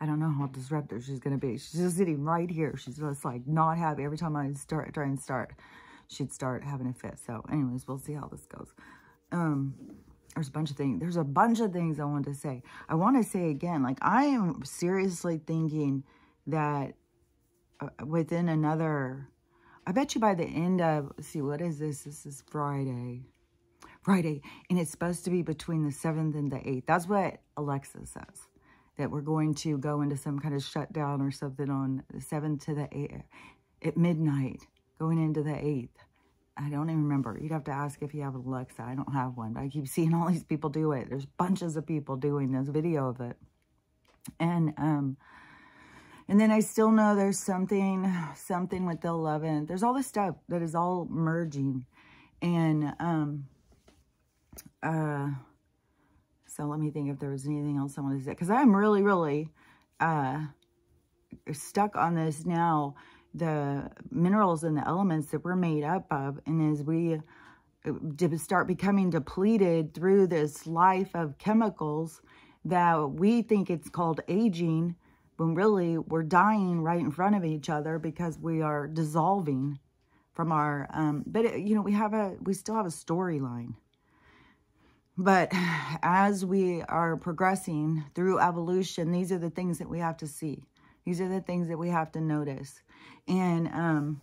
I don't know how disruptive she's going to be. She's just sitting right here. She's just like not happy. Every time I start try and start, she'd start having a fit. So anyways, we'll see how this goes. Um, there's a bunch of things. There's a bunch of things I want to say. I want to say again, like I am seriously thinking that uh, within another, I bet you by the end of, see, what is this? This is Friday. Friday. And it's supposed to be between the 7th and the 8th. That's what Alexa says that we're going to go into some kind of shutdown or something on the 7th to the 8th at midnight, going into the 8th. I don't even remember. You'd have to ask if you have Alexa. I don't have one, but I keep seeing all these people do it. There's bunches of people doing this video of it. And, um, and then I still know there's something, something with the 11th. There's all this stuff that is all merging. And, um, uh, so let me think if there was anything else I wanted to say. Because I'm really, really uh, stuck on this now. The minerals and the elements that we're made up of. And as we uh, start becoming depleted through this life of chemicals that we think it's called aging, when really we're dying right in front of each other because we are dissolving from our, um, but you know, we have a, we still have a storyline. But as we are progressing through evolution, these are the things that we have to see. These are the things that we have to notice. And, um,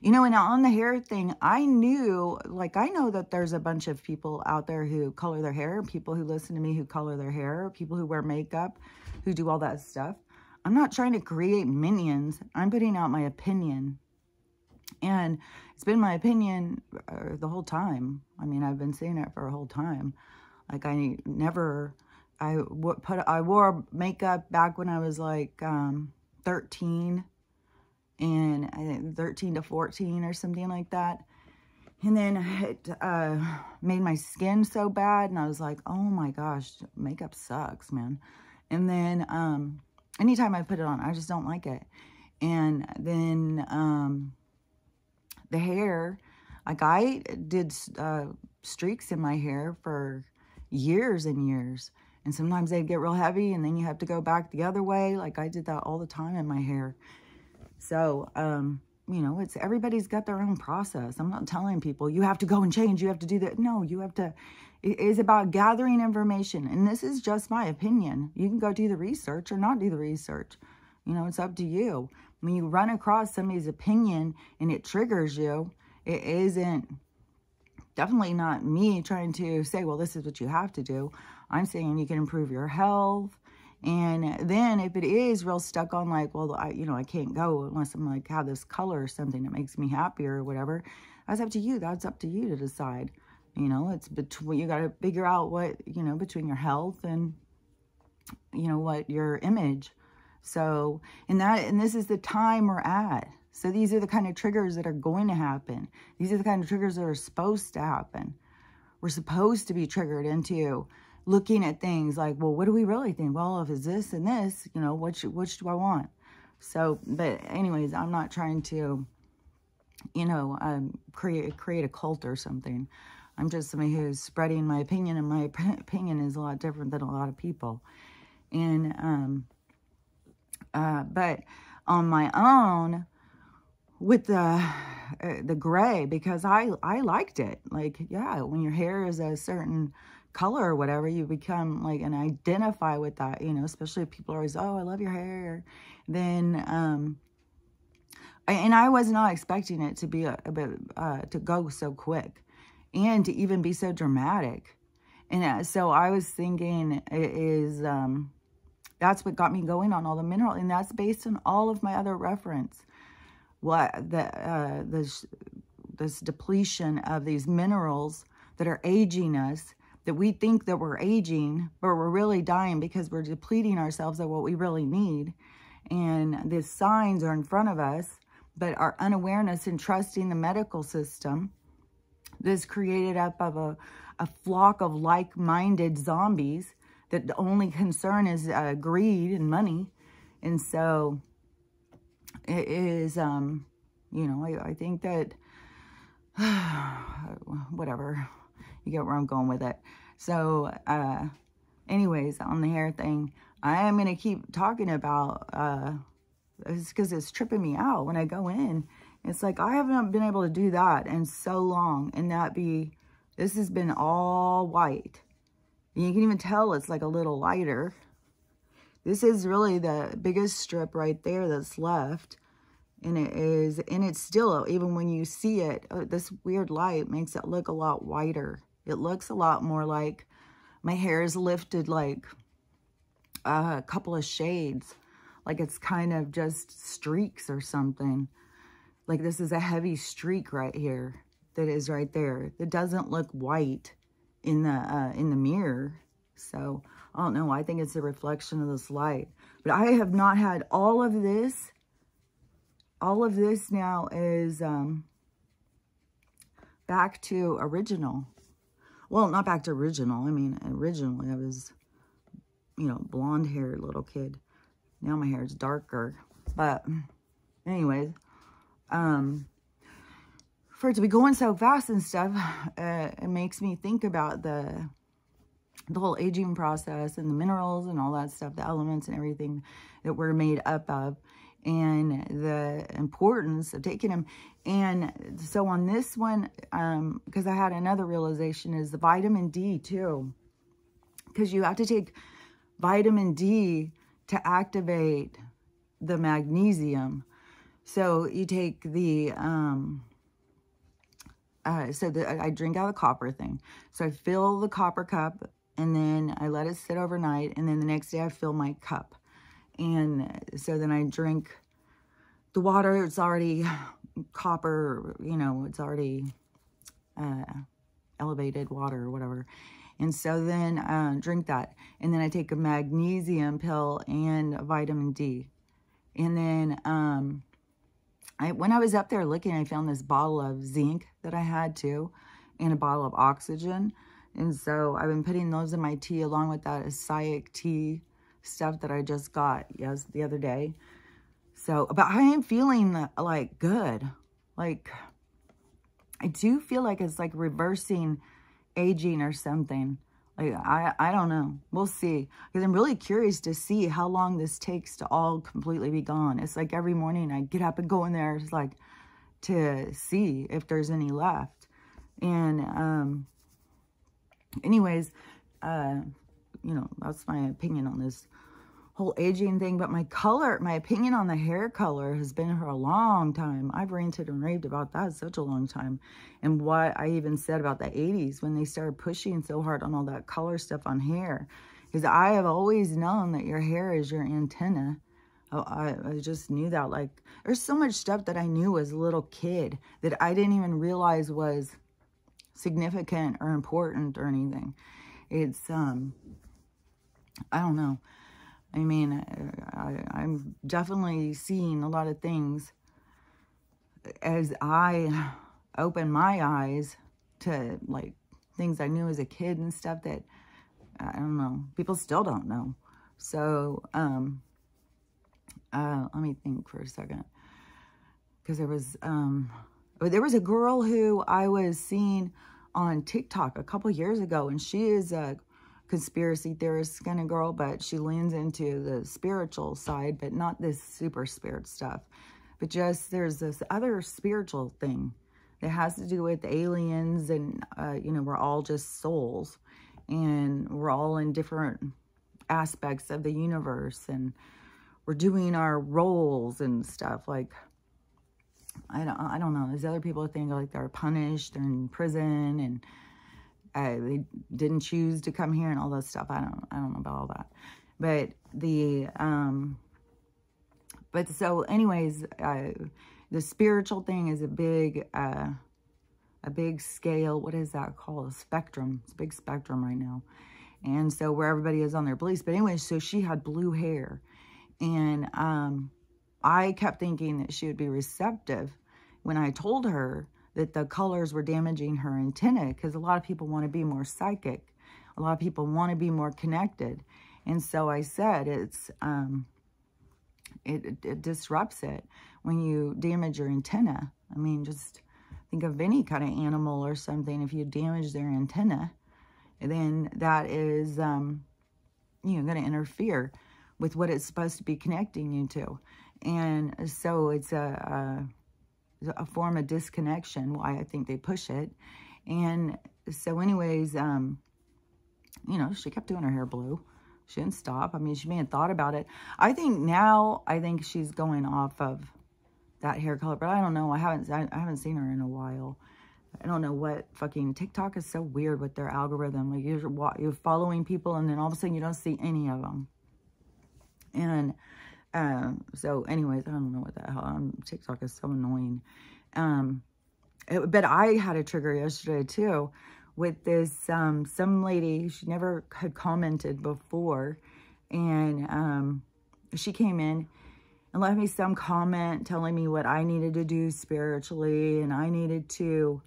you know, and on the hair thing, I knew, like, I know that there's a bunch of people out there who color their hair, people who listen to me who color their hair, people who wear makeup, who do all that stuff. I'm not trying to create minions. I'm putting out my opinion. And it's been my opinion uh, the whole time. I mean, I've been saying it for a whole time. Like I never, I put, I wore makeup back when I was like um, 13 and I think 13 to 14 or something like that. And then it uh, made my skin so bad and I was like, oh my gosh, makeup sucks, man. And then um, anytime I put it on, I just don't like it. And then um, the hair. Like I did uh, streaks in my hair for years and years. And sometimes they'd get real heavy and then you have to go back the other way. Like I did that all the time in my hair. So, um, you know, it's everybody's got their own process. I'm not telling people you have to go and change. You have to do that. No, you have to. It is about gathering information. And this is just my opinion. You can go do the research or not do the research. You know, it's up to you when you run across somebody's opinion and it triggers you, it isn't definitely not me trying to say, well, this is what you have to do. I'm saying you can improve your health. And then if it is real stuck on like, well, I, you know, I can't go unless I'm like have this color or something that makes me happier or whatever, that's up to you. That's up to you to decide. You know, it's between, you got to figure out what, you know, between your health and, you know, what your image so, and that, and this is the time we're at. So these are the kind of triggers that are going to happen. These are the kind of triggers that are supposed to happen. We're supposed to be triggered into looking at things like, well, what do we really think? Well, if it's this and this, you know, which, which do I want? So, but anyways, I'm not trying to, you know, um, create, create a cult or something. I'm just somebody who's spreading my opinion and my opinion is a lot different than a lot of people. And, um, uh, but on my own, with the uh, the gray, because I I liked it. Like, yeah, when your hair is a certain color or whatever, you become like and identify with that. You know, especially if people are always, oh, I love your hair. Then, um, and I was not expecting it to be a, a bit uh, to go so quick, and to even be so dramatic. And uh, so I was thinking, is um, that's what got me going on all the mineral. And that's based on all of my other reference. What the uh, this, this depletion of these minerals that are aging us, that we think that we're aging, but we're really dying because we're depleting ourselves of what we really need. And the signs are in front of us, but our unawareness and trusting the medical system that's created up of a, a flock of like-minded zombies that the only concern is uh, greed and money. And so it is, um, you know, I, I think that, whatever, you get where I'm going with it. So, uh, anyways, on the hair thing, I am going to keep talking about, uh, it's because it's tripping me out when I go in. It's like, I haven't been able to do that in so long and that be, this has been all white. And you can even tell it's like a little lighter. This is really the biggest strip right there that's left. And it is, and it's still, even when you see it, uh, this weird light makes it look a lot whiter. It looks a lot more like my hair is lifted like a couple of shades. Like it's kind of just streaks or something. Like this is a heavy streak right here that is right there. That doesn't look white in the uh, in the mirror. So I don't know. I think it's a reflection of this light. But I have not had all of this. All of this now is um, back to original. Well, not back to original. I mean, originally I was, you know, blonde haired little kid. Now my hair is darker. But anyways, um, for it to be going so fast and stuff, uh, it makes me think about the the whole aging process and the minerals and all that stuff, the elements and everything that we're made up of and the importance of taking them. And so on this one, um, because I had another realization is the vitamin D too, because you have to take vitamin D to activate the magnesium. So you take the, um, uh, so the, I drink out of the copper thing. So I fill the copper cup and then I let it sit overnight. And then the next day I fill my cup. And so then I drink the water. It's already copper, you know, it's already uh, elevated water or whatever. And so then uh, drink that. And then I take a magnesium pill and vitamin D. And then um, I, when I was up there looking, I found this bottle of zinc that I had too, and a bottle of oxygen. And so I've been putting those in my tea along with that acai tea stuff that I just got yes the other day. So, but I am feeling uh, like good. Like, I do feel like it's like reversing aging or something. I, I don't know. We'll see. Because I'm really curious to see how long this takes to all completely be gone. It's like every morning I get up and go in there. It's like to see if there's any left. And, um, anyways, uh, you know, that's my opinion on this whole aging thing. But my color, my opinion on the hair color has been for a long time. I've ranted and raved about that such a long time. And what I even said about the 80s when they started pushing so hard on all that color stuff on hair. Because I have always known that your hair is your antenna. Oh, I, I just knew that. Like, there's so much stuff that I knew as a little kid that I didn't even realize was significant or important or anything. It's, um, I don't know. I mean, I, I'm definitely seeing a lot of things as I open my eyes to like things I knew as a kid and stuff that I don't know, people still don't know. So, um, uh, let me think for a second. Because there was, um, there was a girl who I was seeing on TikTok a couple years ago, and she is a conspiracy theorist kind of girl, but she leans into the spiritual side, but not this super spirit stuff. But just there's this other spiritual thing that has to do with aliens, and uh, you know, we're all just souls, and we're all in different aspects of the universe, and we're doing our roles and stuff like I don't, I don't know. There's other people think like they're punished, they're in prison, and uh, they didn't choose to come here and all that stuff. I don't, I don't know about all that. But the, um, but so anyways, uh, the spiritual thing is a big, uh, a big scale. What is that called? A spectrum. It's a big spectrum right now. And so where everybody is on their beliefs. But anyway, so she had blue hair. And, um, I kept thinking that she would be receptive when I told her that the colors were damaging her antenna because a lot of people want to be more psychic. A lot of people want to be more connected. And so I said it's um, it, it, disrupts it when you damage your antenna. I mean, just think of any kind of animal or something. If you damage their antenna, then that is, um, you know, going to interfere. with what it's supposed to be connecting you to. And so it's a, a, a form of disconnection, why I think they push it. And so anyways, um, you know, she kept doing her hair blue. She didn't stop. I mean, she may have thought about it. I think now, I think she's going off of that hair color, but I don't know. I haven't, I, haven't seen her in a while. I don't know what fucking TikTok is so weird with their algorithm. Like you're, you're following people and then all of a sudden you don't see any of them. And um, so anyways, I don't know what the hell. Um, TikTok is so annoying. Um, it, but I had a trigger yesterday too with this, um, some lady, she never had commented before. And, um, she came in and left me some comment telling me what I needed to do spiritually and I needed to,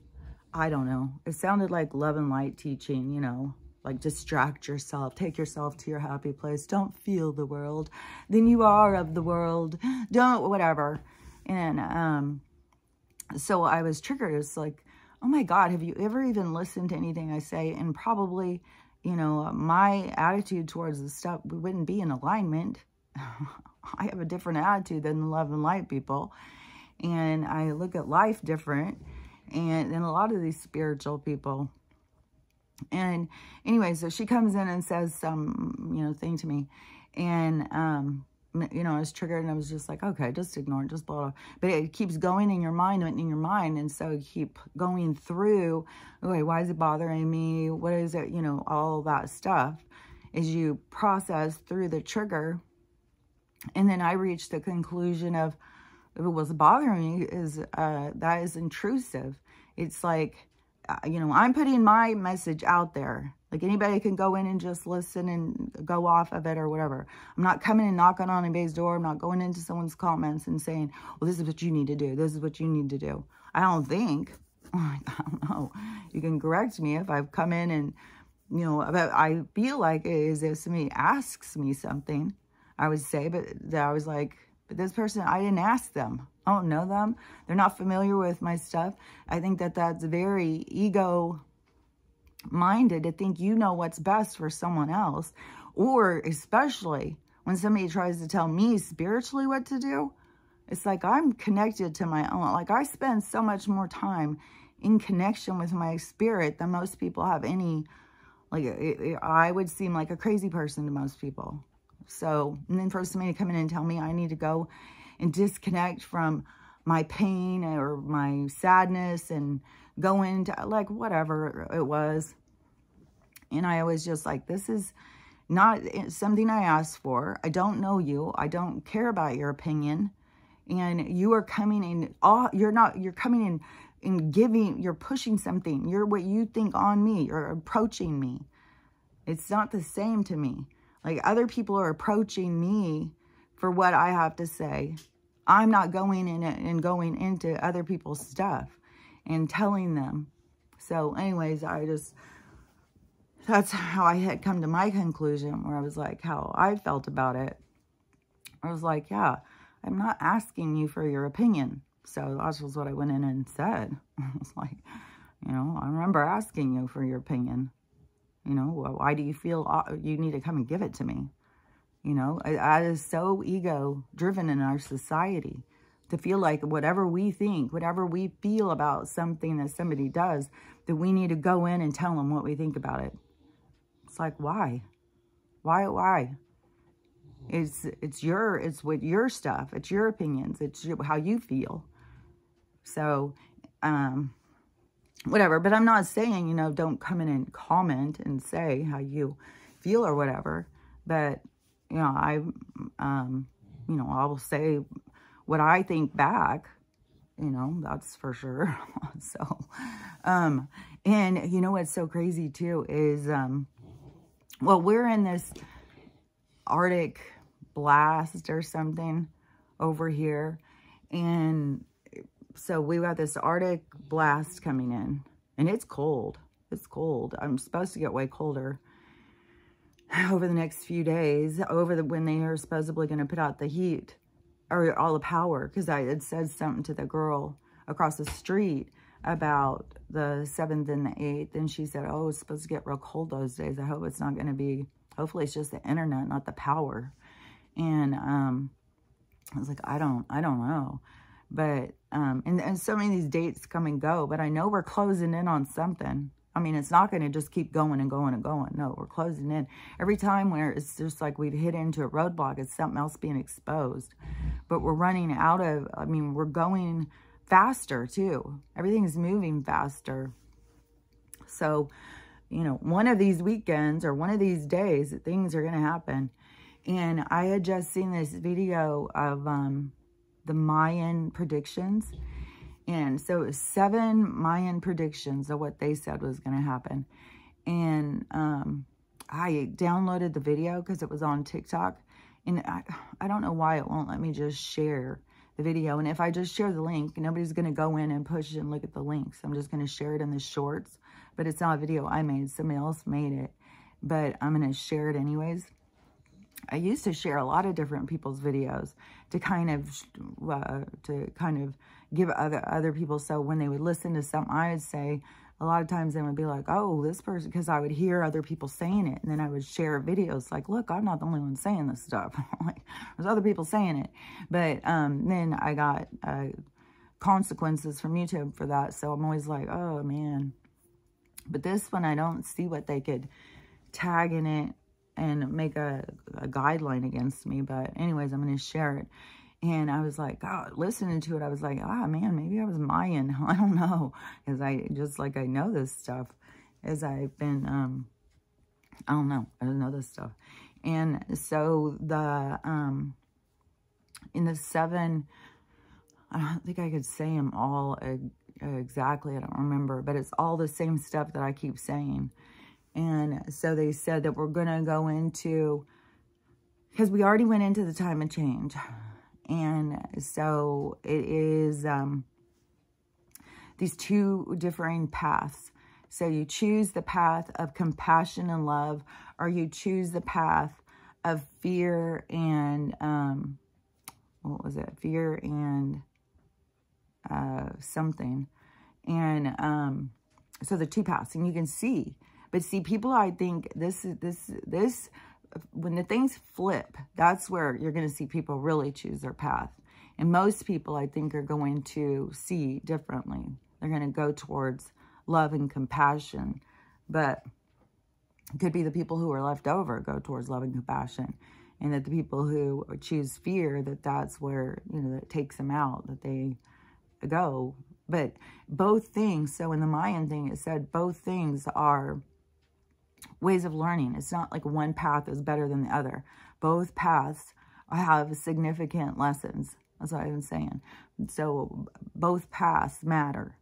I don't know. It sounded like love and light teaching, you know, like distract yourself, take yourself to your happy place. Don't feel the world. Then you are of the world. Don't, whatever. And um, so I was triggered. It's like, oh my God, have you ever even listened to anything I say? And probably, you know, my attitude towards the stuff, we wouldn't be in alignment. I have a different attitude than the love and light people. And I look at life different. And then a lot of these spiritual people, and anyway, so she comes in and says some, you know, thing to me. And, um, you know, I was triggered and I was just like, okay, just ignore it, just blow it off. But it keeps going in your mind in your mind. And so you keep going through, okay, why is it bothering me? What is it? You know, all that stuff as you process through the trigger. And then I reached the conclusion of if it was bothering me is uh, that is intrusive. It's like, Uh, you know, I'm putting my message out there. Like anybody can go in and just listen and go off of it or whatever. I'm not coming and knocking on anybody's door. I'm not going into someone's comments and saying, well, this is what you need to do. This is what you need to do. I don't think. I don't know. You can correct me if I've come in and, you know, I feel like it is if somebody asks me something, I would say, but that I was like, but this person, I didn't ask them. I don't know them. They're not familiar with my stuff. I think that that's very ego minded to think you know what's best for someone else. Or especially when somebody tries to tell me spiritually what to do, it's like I'm connected to my own. Like I spend so much more time in connection with my spirit than most people have any, like it, it, I would seem like a crazy person to most people. So, and then for somebody to come in and tell me I need to go and disconnect from my pain or my sadness and go into like whatever it was. And I was just like, this is not something I asked for. I don't know you. I don't care about your opinion. And you are coming in, all, you're not, you're coming in and giving, you're pushing something. You're what you think on me. You're approaching me. It's not the same to me. Like other people are approaching me for what I have to say. I'm not going in and going into other people's stuff and telling them. So anyways, I just, that's how I had come to my conclusion where I was like, how I felt about it. I was like, yeah, I'm not asking you for your opinion. So that's just what I went in and said. I was like, you know, I remember asking you for your opinion. You know, why do you feel you need to come and give it to me? You know, that is so ego driven in our society to feel like whatever we think, whatever we feel about something that somebody does, that we need to go in and tell them what we think about it. It's like, why? Why, why? It's, it's your, it's with your stuff. It's your opinions. It's your, how you feel. So, um, whatever. But I'm not saying, you know, don't come in and comment and say how you feel or whatever. But, you know, I, um, you know, I will say what I think back, you know, that's for sure. so, um, and you know what's so crazy too is, um, well, we're in this Arctic blast or something over here. And so we got this Arctic blast coming in and it's cold. It's cold. I'm supposed to get way colder over the next few days over the when they are supposedly going to put out the heat or all the power because I had said something to the girl across the street about the 7th and the 8th and she said oh it's supposed to get real cold those days I hope it's not going to be hopefully it's just the internet not the power And um, I was like, I don't, I don't know. But, um, and, and so many of these dates come and go, but I know we're closing in on something. I mean, it's not going to just keep going and going and going. No, we're closing in. Every time where it's just like we've hit into a roadblock, it's something else being exposed. But we're running out of, I mean, we're going faster too. Everything's moving faster. So, you know, one of these weekends or one of these days, things are going to happen. And I had just seen this video of um, the Mayan predictions. And so it was seven Mayan predictions of what they said was going to happen. And um, I downloaded the video because it was on TikTok. And I, I don't know why it won't let me just share the video. And if I just share the link, nobody's going to go in and push and look at the links. I'm just going to share it in the shorts. But it's not a video I made. Somebody else made it. But I'm going to share it anyways. I used to share a lot of different people's videos to kind of, uh, to kind of give other, other people. So when they would listen to something I would say, a lot of times they would be like, oh, this person, because I would hear other people saying it. And then I would share videos like, look, I'm not the only one saying this stuff. like, there's other people saying it. But um, then I got uh, consequences from YouTube for that. So I'm always like, oh, man. But this one, I don't see what they could tag in it and make a, a guideline against me. But anyways, I'm going to share it. And I was like, God, listening to it, I was like, ah, man, maybe I was Mayan. I don't know. Because I just like, I know this stuff as I've been, um, I don't know. I don't know this stuff. And so the, um, in the seven, I don't think I could say them all exactly. I don't remember, but it's all the same stuff that I keep saying. And so they said that we're going to go into, because we already went into the time of change. And so it is um, these two differing paths. So you choose the path of compassion and love, or you choose the path of fear and, um, what was it? Fear and uh, something. And um, so the two paths, and you can see but see, people, I think this, is this, this, when the things flip, that's where you're going to see people really choose their path. And most people, I think, are going to see differently. They're going to go towards love and compassion. But it could be the people who are left over go towards love and compassion. And that the people who choose fear, that that's where, you know, that takes them out, that they go. But both things, so in the Mayan thing, it said both things are ways of learning. It's not like one path is better than the other. Both paths have significant lessons. That's what I've been saying. So both paths matter.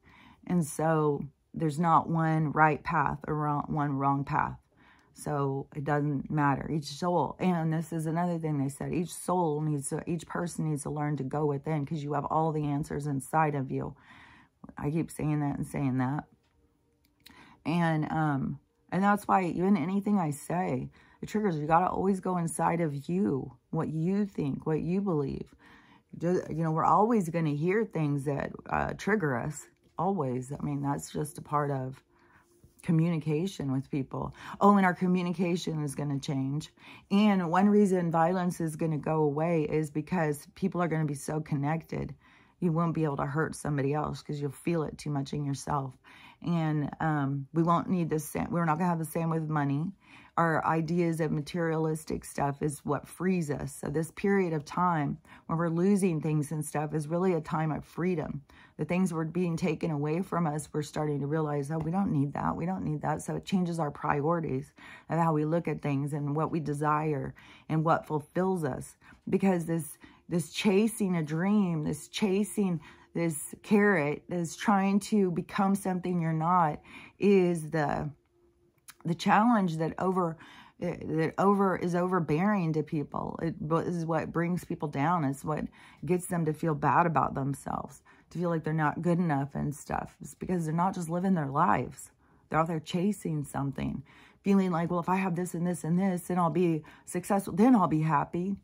And so there's not one right path or wrong, one wrong path. So it doesn't matter. Each soul, and this is another thing they said, each soul needs to, each person needs to learn to go within because you have all the answers inside of you. I keep saying that and saying that. And um, and that's why even anything I say, it triggers. You got to always go inside of you, what you think, what you believe. You know, we're always going to hear things that uh, trigger us. Always. I mean, that's just a part of communication with people. Oh, and our communication is going to change. And one reason violence is going to go away is because people are going to be so connected. You won't be able to hurt somebody else because you'll feel it too much in yourself and um, we won't need the same. We're not going to have the same with money. Our ideas of materialistic stuff is what frees us. So this period of time when we're losing things and stuff is really a time of freedom. The things were being taken away from us, we're starting to realize, oh, we don't need that. We don't need that. So it changes our priorities of how we look at things and what we desire and what fulfills us. Because this this chasing a dream, this chasing this carrot is trying to become something you're not is the the challenge that over eh, that over is overbearing to people. It is what brings people down. It's what gets them to feel bad about themselves, to feel like they're not good enough and stuff. It's because they're not just living their lives. They're out there chasing something, feeling like, well, if I have this and this and this, then I'll be successful. Then I'll be happy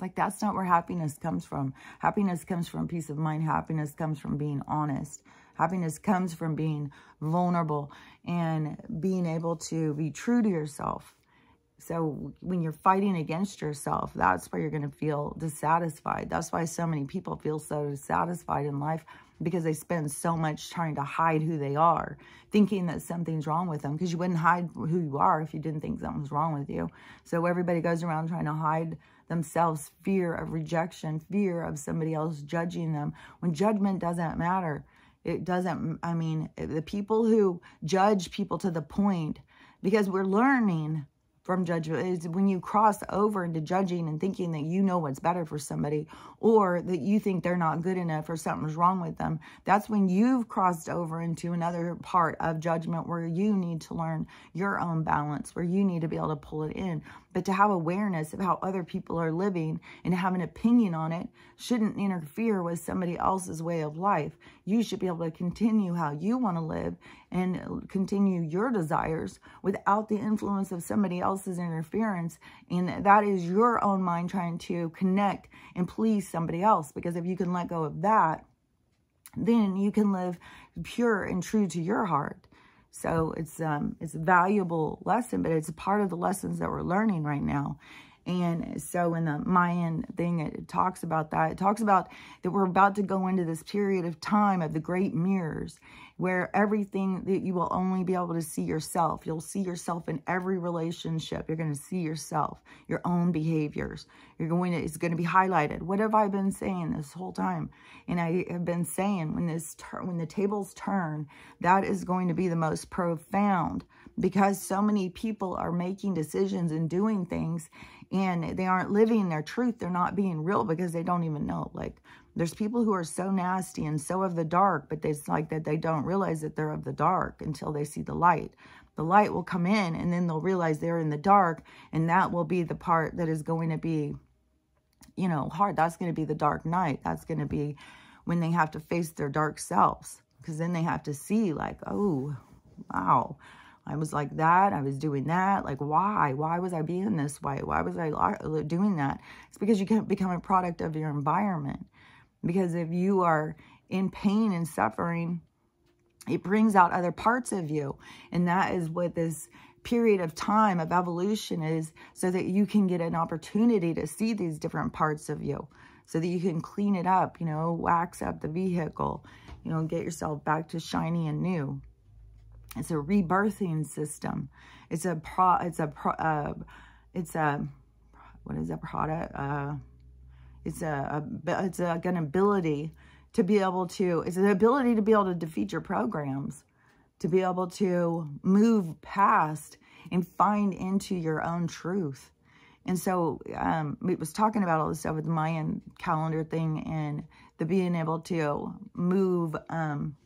like that's not where happiness comes from. Happiness comes from peace of mind. Happiness comes from being honest. Happiness comes from being vulnerable and being able to be true to yourself. So when you're fighting against yourself, that's where you're going to feel dissatisfied. That's why so many people feel so dissatisfied in life because they spend so much trying to hide who they are, thinking that something's wrong with them because you wouldn't hide who you are if you didn't think something was wrong with you. So everybody goes around trying to hide themselves, fear of rejection, fear of somebody else judging them when judgment doesn't matter. It doesn't, I mean, eh, the people who judge people to the point because we're learning from judgment is when you cross over into judging and thinking that you know what's better for somebody or that you think they're not good enough or something's wrong with them. That's when you've crossed over into another part of judgment where you need to learn your own balance, where you need to be able to pull it in. But to have awareness of how other people are living and have an opinion on it shouldn't interfere with somebody else's way of life. You should be able to continue how you want to live and continue your desires without the influence of somebody else's interference. And that is your own mind trying to connect and please somebody else. Because if you can let go of that, then you can live pure and true to your heart. So it's um it's a valuable lesson, but it's part of the lessons that we're learning right now. And so in the Mayan thing, it talks about that. It talks about that we're about to go into this period of time of the great mirrors where everything that you will only be able to see yourself. You'll see yourself in every relationship. You're going to see yourself, your own behaviors. You're going to, it's going to be highlighted. What have I been saying this whole time? And I have been saying when this, when the tables turn, that is going to be the most profound because so many people are making decisions and doing things and they aren't living their truth. They're not being real because they don't even know. Like there's people who are so nasty and so of the dark, but it's like that they don't realize that they're of the dark until they see the light. The light will come in and then they'll realize they're in the dark and that will be the part that is going to be, you know, hard. That's going to be the dark night. That's going to be when they have to face their dark selves because then they have to see like, oh, wow, I was like that. I was doing that. Like, why? Why was I being this way? Why was I uh, doing that? It's because you can't become a product of your environment. Because if you are in pain and suffering, it brings out other parts of you. And that is what this period of time of evolution is so that you can get an opportunity to see these different parts of you so that you can clean it up, you know, wax up the vehicle, you know, get yourself back to shiny and new. It's a rebirthing system. It's a pro, it's a pro, uh, it's a, what is that product? Uh, it's a, a it's a, an ability to be able to, it's an ability to be able to defeat your programs, to be able to move past and find into your own truth. And so um, it was talking about all this stuff with the Mayan calendar thing and the being able to move um,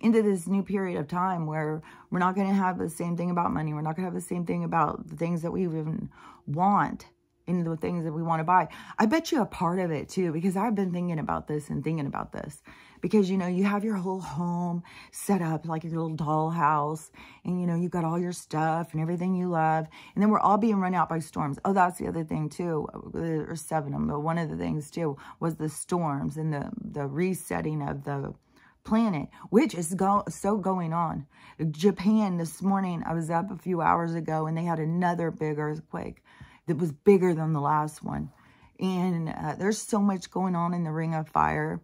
into this new period of time where we're not going to have the same thing about money. We're not going to have the same thing about the things that we even want and the things that we want to buy. I bet you a part of it too, because I've been thinking about this and thinking about this. Because, you know, you have your whole home set up like your little dollhouse and, you know, you've got all your stuff and everything you love. And then we're all being run out by storms. Oh, that's the other thing too. Uh, There's seven of them. But one of the things too was the storms and the, the resetting of the planet, which is go so going on. Japan this morning, I was up a few hours ago and they had another big earthquake that was bigger than the last one. And uh, there's so much going on in the Ring of Fire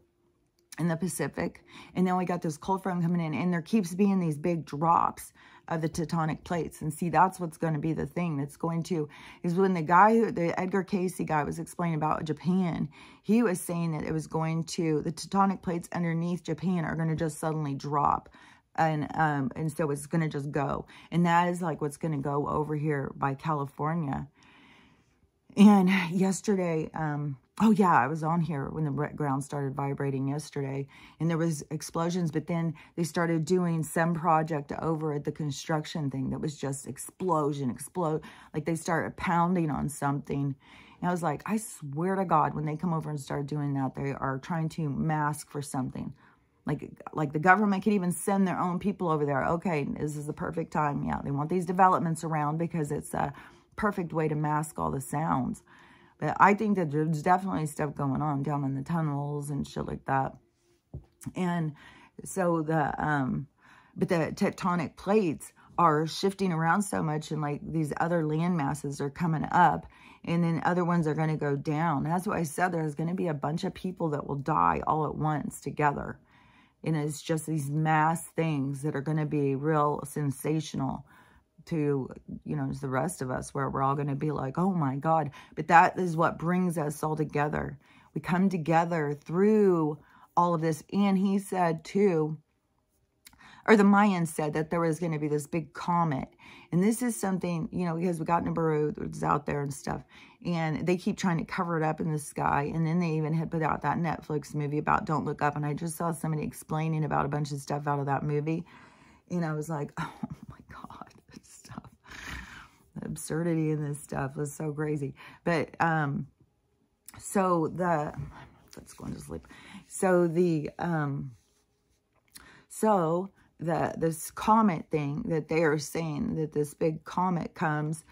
in the Pacific. And then we got this cold front coming in and there keeps being these big drops of the tectonic plates. And see, that's what's going to be the thing that's going to, is when the guy, who the Edgar Cayce guy was explaining about Japan, he was saying that it was going to, the tectonic plates underneath Japan are going to just suddenly drop. And, um, and so it's going to just go. And that is like what's going to go over here by California. And yesterday, um, oh yeah, I was on here when the ground started vibrating yesterday and there was explosions, but then they started doing some project over at the construction thing that was just explosion, explode. Like they started pounding on something. And I was like, I swear to God, when they come over and start doing that, they are trying to mask for something. Like, like the government could even send their own people over there. Okay, this is the perfect time. Yeah, they want these developments around because it's a perfect way to mask all the sounds. But I think that there's definitely stuff going on down in the tunnels and shit like that. And so the, um, but the tectonic plates are shifting around so much and like these other land masses are coming up and then other ones are going to go down. That's why I said. There's going to be a bunch of people that will die all at once together. And it's just these mass things that are going to be real sensational to, you know, the rest of us where we're all going to be like, oh my God. But that is what brings us all together. We come together through all of this. And he said too, or the Mayans said that there was going to be this big comet. And this is something, you know, because we got Nibiru that's out there and stuff. And they keep trying to cover it up in the sky. And then they even had put out that Netflix movie about Don't Look Up. And I just saw somebody explaining about a bunch of stuff out of that movie. And I was like, oh my God. The absurdity in this stuff was so crazy. But, um, so the, let's go into sleep. So the, um, so the this comet thing that they are saying that this big comet comes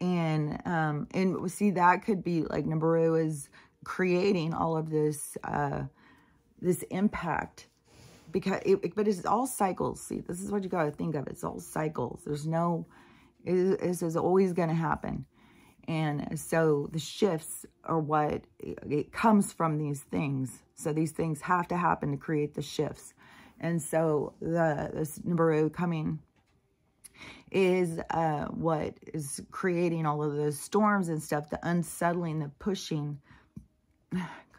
and um and see that could be like Nibiru is creating all of this uh this impact because it, but it's all cycles see this is what you got to think of it's all cycles there's no this is always going to happen. And so the shifts are what it comes from these things. So these things have to happen to create the shifts. And so the this Nibiru coming is uh, what is creating all of those storms and stuff, the unsettling, the pushing,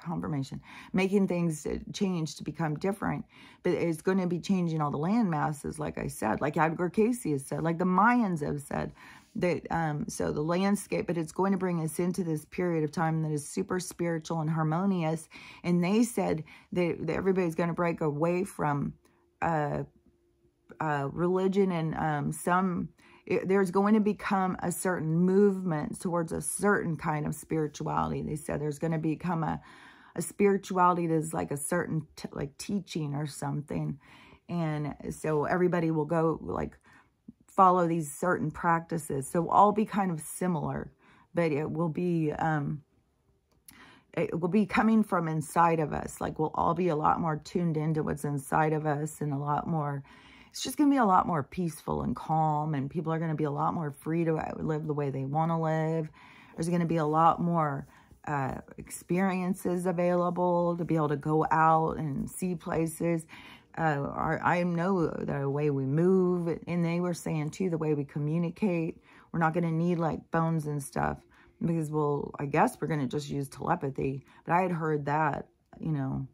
confirmation, making things change to become different. But it's going to be changing all the land masses, like I said, like Edgar Cayce has said, like the Mayans have said, that um so the landscape but it's going to bring us into this period of time that is super spiritual and harmonious and they said that, that everybody's going to break away from uh uh religion and um some it, there's going to become a certain movement towards a certain kind of spirituality they said there's going to become a a spirituality that's like a certain like teaching or something and so everybody will go like follow these certain practices. So all be kind of similar, but it will be, um, it will be coming from inside of us. Like we'll all be a lot more tuned into what's inside of us and a lot more, it's just going to be a lot more peaceful and calm and people are going to be a lot more free to live the way they want to live. There's going to be a lot more uh, experiences available to be able to go out and see places uh, our, I know the way we move, and they were saying too, the way we communicate, we're not going to need like bones and stuff because, well, I guess we're going to just use telepathy. But I had heard that, you know,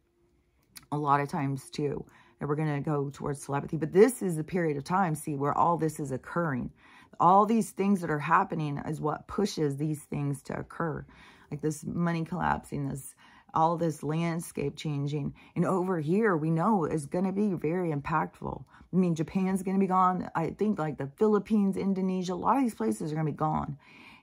a lot of times too, that we're going to go towards telepathy. But this is the period of time, see, where all this is occurring. All these things that are happening is what pushes these things to occur. Like this money collapsing, this all this landscape changing. And over here, we know is going to be very impactful. I mean, Japan's going to be gone. I think like the Philippines, Indonesia, a lot of these places are going to be gone.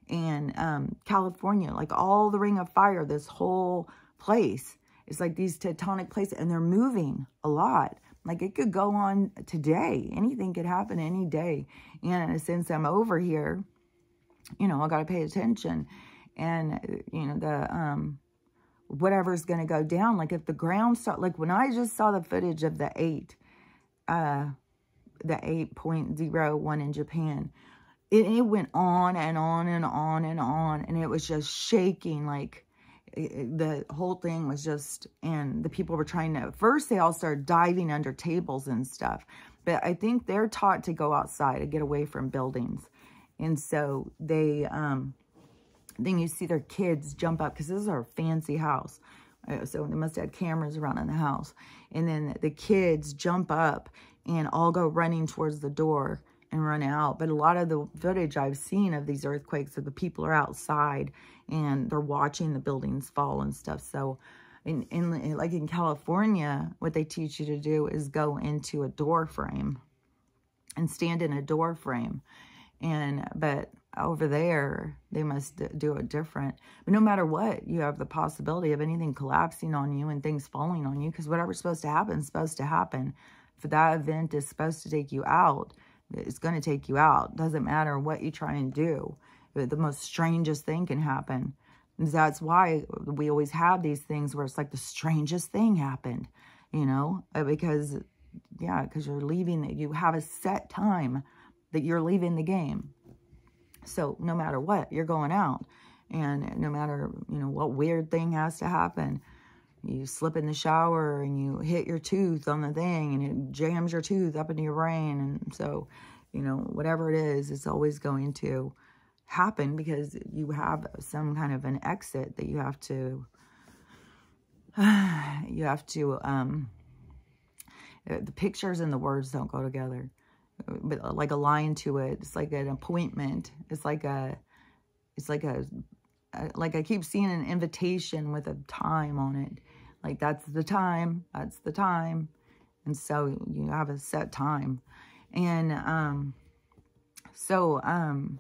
And um, California, like all the Ring of Fire, this whole place, it's like these tectonic places and they're moving a lot. Like it could go on today. Anything could happen any day. And since I'm over here, you know, I got to pay attention. And, you know, the, um, whatever's going to go down. Like if the ground start, like when I just saw the footage of the eight, uh, the 8.01 in Japan, it, it went on and on and on and on. And it was just shaking like the whole thing was just, and the people were trying to, first they all started diving under tables and stuff. But I think they're taught to go outside and get away from buildings. And so they, um, then you see their kids jump up because this is our fancy house. Uh, so they must have cameras around in the house. And then the kids jump up and all go running towards the door and run out. But a lot of the footage I've seen of these earthquakes of the people are outside and they're watching the buildings fall and stuff. So in, in like in California, what they teach you to do is go into a door frame and stand in a door frame. And, but over there, they must do it different. But no matter what, you have the possibility of anything collapsing on you and things falling on you because whatever's supposed to happen is supposed to happen. If that event is supposed to take you out, it's going to take you out. Doesn't matter what you try and do. The most strangest thing can happen. And that's why we always have these things where it's like the strangest thing happened, you know, uh, because, yeah, because you're leaving, you have a set time that you're leaving the game. So no matter what, you're going out. And no matter, you know, what weird thing has to happen, you slip in the shower and you hit your tooth on the thing and it jams your tooth up into your brain. And so, you know, whatever it is, it's always going to happen because you have some kind of an exit that you have to, you have to, um, the pictures and the words don't go together but like a line to it. It's like an appointment. It's like a, it's like a, a, like I keep seeing an invitation with a time on it. Like that's the time, that's the time. And so you have a set time. And, um, so, um,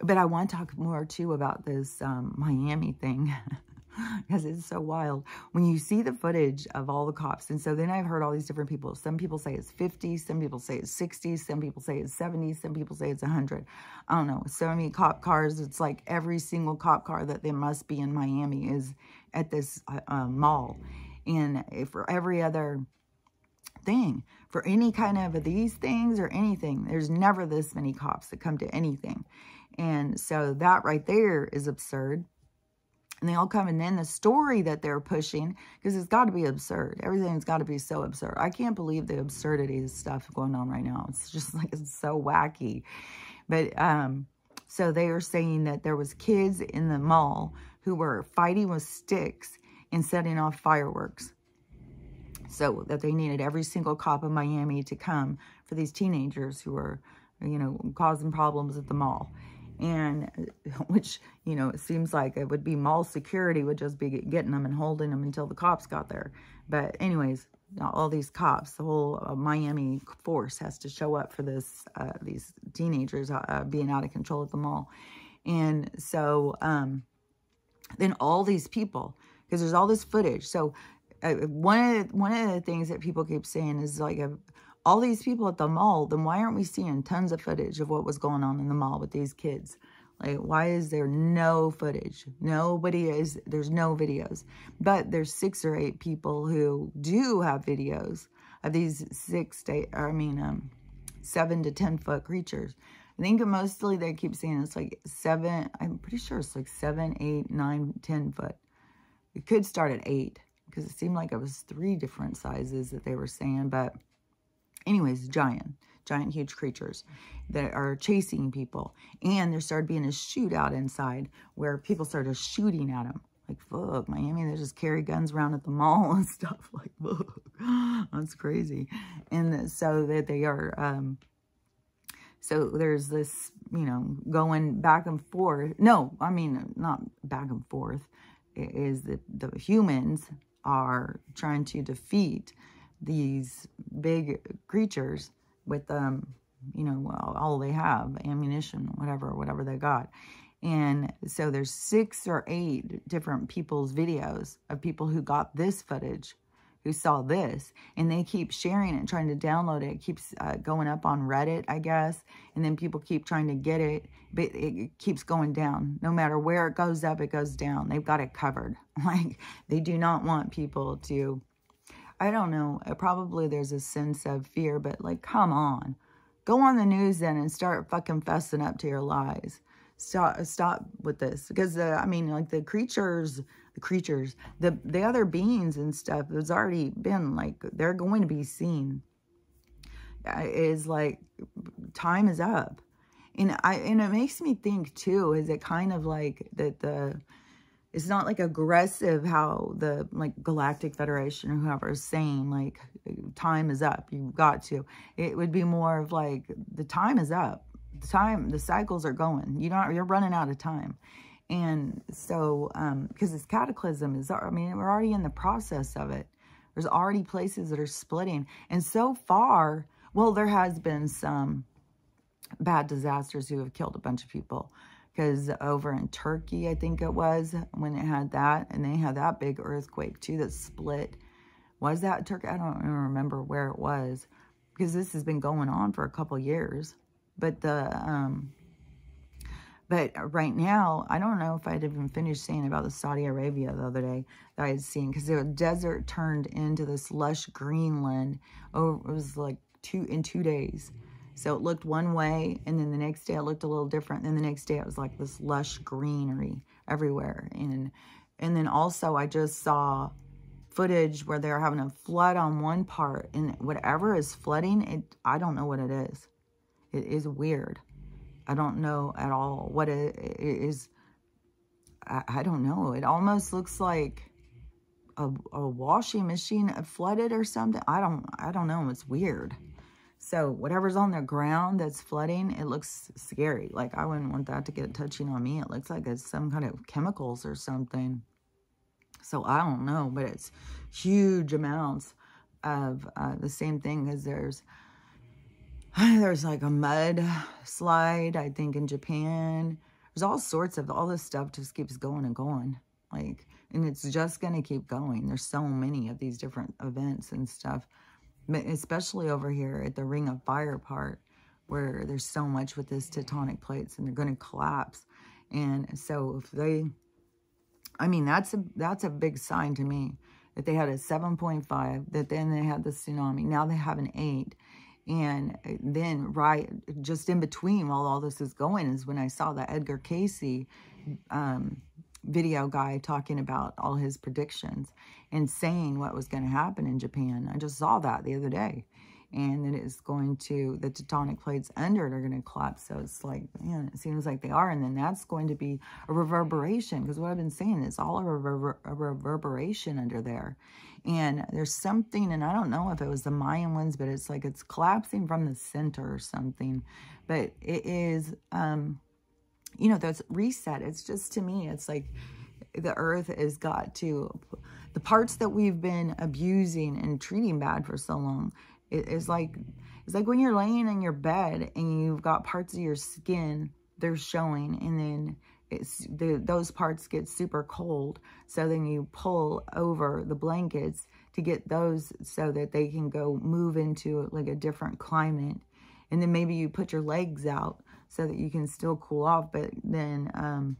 but I want to talk more too about this, um, Miami thing. because it's so wild when you see the footage of all the cops. And so then I've heard all these different people. Some people say it's 50, some people say it's 60, some people say it's 70, some people say it's 100. I don't know. So many cop cars. It's like every single cop car that there must be in Miami is at this uh, uh, mall. And for every other thing, for any kind of these things or anything, there's never this many cops that come to anything. And so that right there is absurd and they all come and then the story that they're pushing because it's got to be absurd. Everything's got to be so absurd. I can't believe the absurdity of stuff going on right now. It's just like it's so wacky. But um so they are saying that there was kids in the mall who were fighting with sticks and setting off fireworks. So that they needed every single cop in miami to come for these teenagers who were you know causing problems at the mall and which, you know, it seems like it would be mall security would just be getting them and holding them until the cops got there. But anyways, all these cops, the whole uh, Miami force has to show up for this, uh, these teenagers uh, uh being out of control at the mall. And so um, then all these people, because there's all this footage. So uh, one of the, one of the things that people keep saying is like a, all these people at the mall, then why aren't we seeing tons of footage of what was going on in the mall with these kids? Like, why is there no footage? Nobody is, there's no videos. But there's six or eight people who do have videos of these six to, I mean, um, seven to 10 foot creatures. I think mostly they keep saying it's like seven, I'm pretty sure it's like seven, eight, nine, ten foot. It could start at eight because it seemed like it was three different sizes that they were saying, but anyways, giant, giant, huge creatures that are chasing people. And there started being a shootout inside where people started shooting at them. Like, fuck, Miami, they just carry guns around at the mall and stuff. Like, fuck, that's crazy. And so that they are, um, so there's this, you know, going back and forth. No, I mean, not back and forth. It is that the humans are trying to defeat these big creatures with, um, you know, all they have, ammunition, whatever, whatever they got. And so there's six or eight different people's videos of people who got this footage, who saw this, and they keep sharing it, trying to download it. It keeps uh, going up on Reddit, I guess, and then people keep trying to get it, but it keeps going down. No matter where it goes up, it goes down. They've got it covered. Like, they do not want people to I don't know. Uh, probably there's a sense of fear, but like, come on. Go on the news then and start fucking fessing up to your lies. Stop, stop with this. Because, uh, I mean, like the creatures, the creatures, the, the other beings and stuff, there's already been like, they're going to be seen. Uh, is like, time is up. And I, and it makes me think too, is it kind of like that the, it's not like aggressive how the like Galactic Federation or whoever is saying like time is up. You've got to. It would be more of like the time is up. The time, the cycles are going. You don't. You're running out of time. And so, um, because this cataclysm is, I mean, we're already in the process of it. There's already places that are splitting. And so far, well, there has been some bad disasters who have killed a bunch of people because over in Turkey, I think it was, when it had that, and they had that big earthquake too that split. Was that Turkey? I don't even remember where it was because this has been going on for a couple years. But the, um, but right now, I don't know if I'd even finished saying about the Saudi Arabia the other day that I had seen because the desert turned into this lush Greenland. Oh, it was like two in two days So it looked one way, and then the next day it looked a little different. Then the next day it was like this lush greenery everywhere. And and then also I just saw footage where they're having a flood on one part, and whatever is flooding, it I don't know what it is. It is weird. I don't know at all what it is. I, I don't know. It almost looks like a, a washing machine flooded or something. I don't, I don't know. It's weird. So whatever's on the ground that's flooding, it looks scary. Like I wouldn't want that to get touching on me. It looks like it's some kind of chemicals or something. So I don't know, but it's huge amounts of uh, the same thing as there's there's like a mud slide, I think in Japan. There's all sorts of, all this stuff just keeps going and going. Like, and it's just going to keep going. There's so many of these different events and stuff, especially over here at the Ring of Fire part, where there's so much with this tectonic plates and they're going to collapse. And so if they, I mean, that's a, that's a big sign to me that they had a 7.5, that then they had the tsunami. Now they have an 8. And then right just in between while all this is going is when I saw the Edgar Cayce, um, video guy talking about all his predictions and saying what was going to happen in Japan. I just saw that the other day. And that it's going to, the tectonic plates under it are going to collapse. So it's like, man, it seems like they are. And then that's going to be a reverberation. Because what I've been saying is all a, rever a reverberation under there. And there's something, and I don't know if it was the Mayan ones, but it's like it's collapsing from the center or something. But it is, um, you know, that's reset. It's just to me, it's like the earth has got to, the parts that we've been abusing and treating bad for so long, it is like, it's like when you're laying in your bed and you've got parts of your skin, they're showing, and then it's the, those parts get super cold. So then you pull over the blankets to get those so that they can go move into like a different climate. And then maybe you put your legs out so that you can still cool off. But then, um,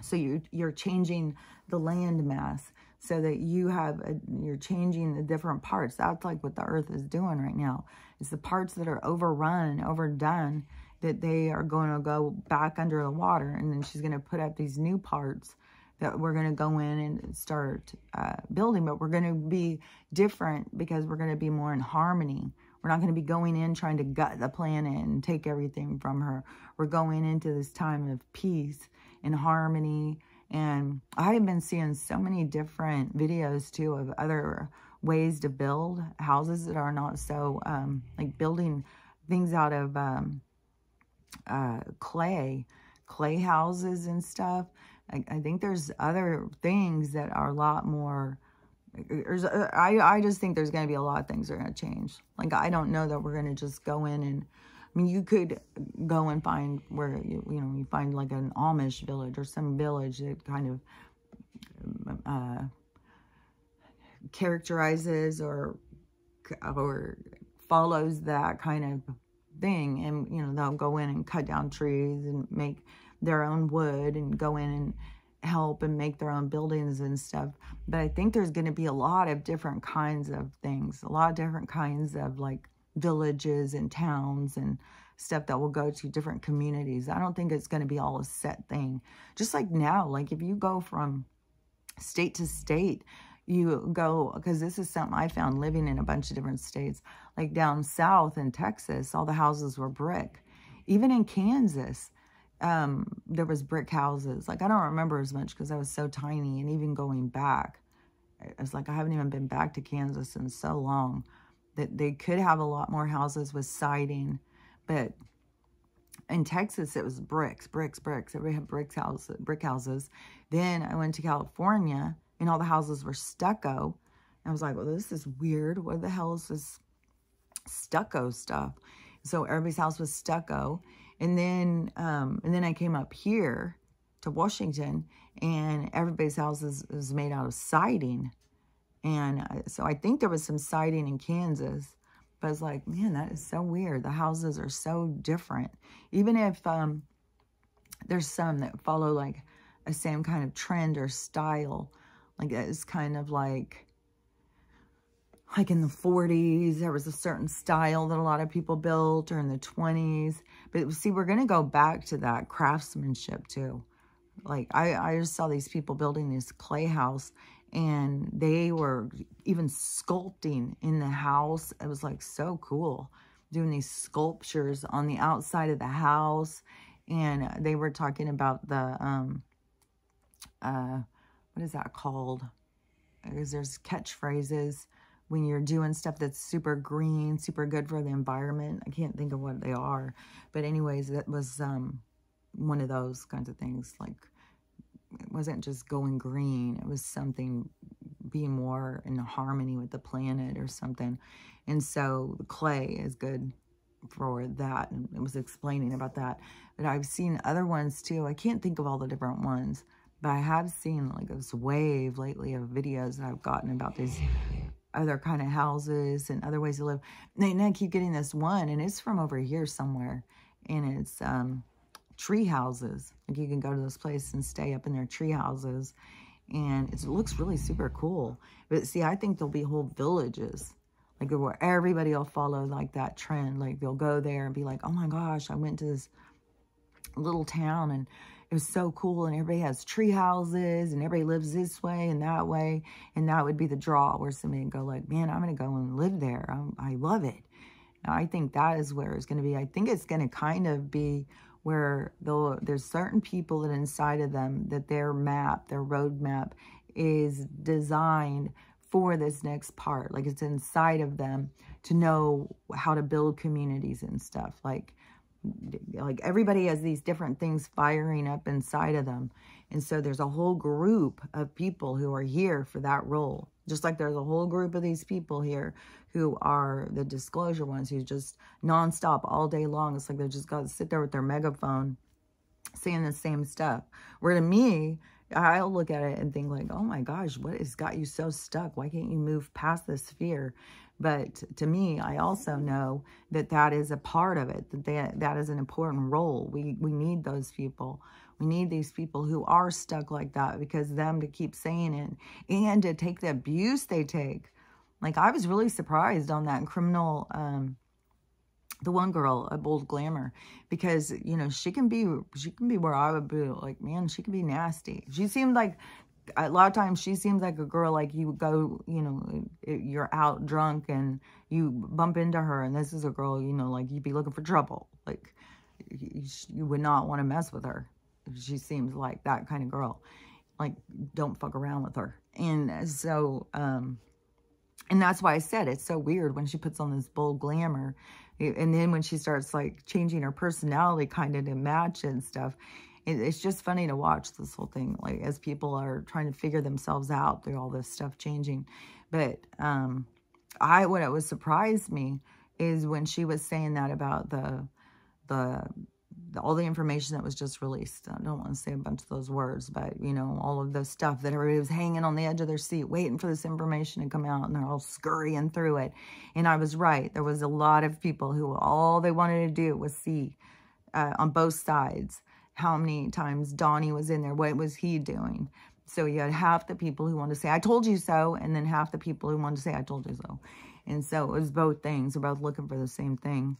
so you, you're changing the land mass so that you have, a, you're changing the different parts. That's like what the earth is doing right now. It's the parts that are overrun, overdone, that they are going to go back under the water. And then she's going to put up these new parts that we're going to go in and start uh, building. But we're going to be different because we're going to be more in harmony we're not going to be going in trying to gut the planet and take everything from her. We're going into this time of peace and harmony. And I have been seeing so many different videos too of other ways to build houses that are not so, um, like building things out of um, uh, clay, clay houses and stuff. I, I think there's other things that are a lot more there's, uh, I, I just think there's going to be a lot of things that are going to change. Like, I don't know that we're going to just go in and, I mean, you could go and find where, you, you know, you find like an Amish village or some village that kind of uh, characterizes or, or follows that kind of thing. And, you know, they'll go in and cut down trees and make their own wood and go in and help and make their own buildings and stuff. But I think there's going to be a lot of different kinds of things, a lot of different kinds of like villages and towns and stuff that will go to different communities. I don't think it's going to be all a set thing. Just like now, like if you go from state to state, you go, because this is something I found living in a bunch of different states, like down south in Texas, all the houses were brick. Even in Kansas, um, there was brick houses. Like, I don't remember as much because I was so tiny. And even going back, it's like I haven't even been back to Kansas in so long that they could have a lot more houses with siding. But in Texas, it was bricks, bricks, bricks. Everybody had brick houses, brick houses. Then I went to California and all the houses were stucco. I was like, well, this is weird. What the hell is this stucco stuff? So everybody's house was stucco. And then, um, and then I came up here to Washington and everybody's houses is, made out of siding. And so I think there was some siding in Kansas, but it's like, man, that is so weird. The houses are so different. Even if um, there's some that follow like a same kind of trend or style, like it's kind of like, like in the 40s, there was a certain style that a lot of people built, or in the 20s. But see, we're going to go back to that craftsmanship too. Like, I, I just saw these people building this clay house, and they were even sculpting in the house. It was like so cool, doing these sculptures on the outside of the house. And they were talking about the, um, uh, what is that called? Because there's catchphrases when you're doing stuff that's super green, super good for the environment. I can't think of what they are. But anyways, that was um, one of those kinds of things. Like, it wasn't just going green. It was something being more in harmony with the planet or something. And so the clay is good for that. And it was explaining about that. But I've seen other ones too. I can't think of all the different ones. But I have seen like this wave lately of videos that I've gotten about these other kind of houses and other ways to live. And I keep getting this one, and it's from over here somewhere. And it's um, tree houses. Like you can go to this place and stay up in their tree houses. And it looks really super cool. But see, I think there'll be whole villages. Like where everybody will follow like that trend. Like they'll go there and be like, oh my gosh, I went to this little town and it was so cool and everybody has tree houses and everybody lives this way and that way and that would be the draw where somebody would go like man i'm gonna go and live there. I'm, i love it. Now, i think that is where it's going to be. I think it's going to kind of be where there's certain people that inside of them that their map their roadmap is designed for this next part. Like it's inside of them to know how to build communities and stuff. Like like everybody has these different things firing up inside of them. And so there's a whole group of people who are here for that role. Just like there's a whole group of these people here who are the disclosure ones who just nonstop all day long. It's like they just got to sit there with their megaphone saying the same stuff. Where to me, I'll look at it and think like, oh my gosh, what has got you so stuck? Why can't you move past this fear? But to me, I also know that that is a part of it, that that, that is an important role. We, we need those people. We need these people who are stuck like that because them to keep saying it and to take the abuse they take. Like I was really surprised on that criminal, um, the one girl, a bold glamour, because you know she can be she can be where I would be like, man, she can be nasty. She seemed like a lot of times she seems like a girl like you go, you know, you're out drunk and you bump into her and this is a girl, you know, like you'd be looking for trouble. Like you would not want to mess with her. She seems like that kind of girl. Like don't fuck around with her. And so, um, and that's why I said it's so weird when she puts on this bold glamour. And then when she starts like changing her personality kind of to match and stuff, it's just funny to watch this whole thing, like as people are trying to figure themselves out through all this stuff changing. But um, I, what it was surprised me is when she was saying that about the, the, the, all the information that was just released. I don't want to say a bunch of those words, but you know, all of the stuff that everybody was hanging on the edge of their seat, waiting for this information to come out, and they're all scurrying through it. And I was right. There was a lot of people who all they wanted to do was see uh, on both sides how many times Donnie was in there. What was he doing? So you had half the people who wanted to say, I told you so, and then half the people who wanted to say, I told you so. And so it was both things. They're both looking for the same thing.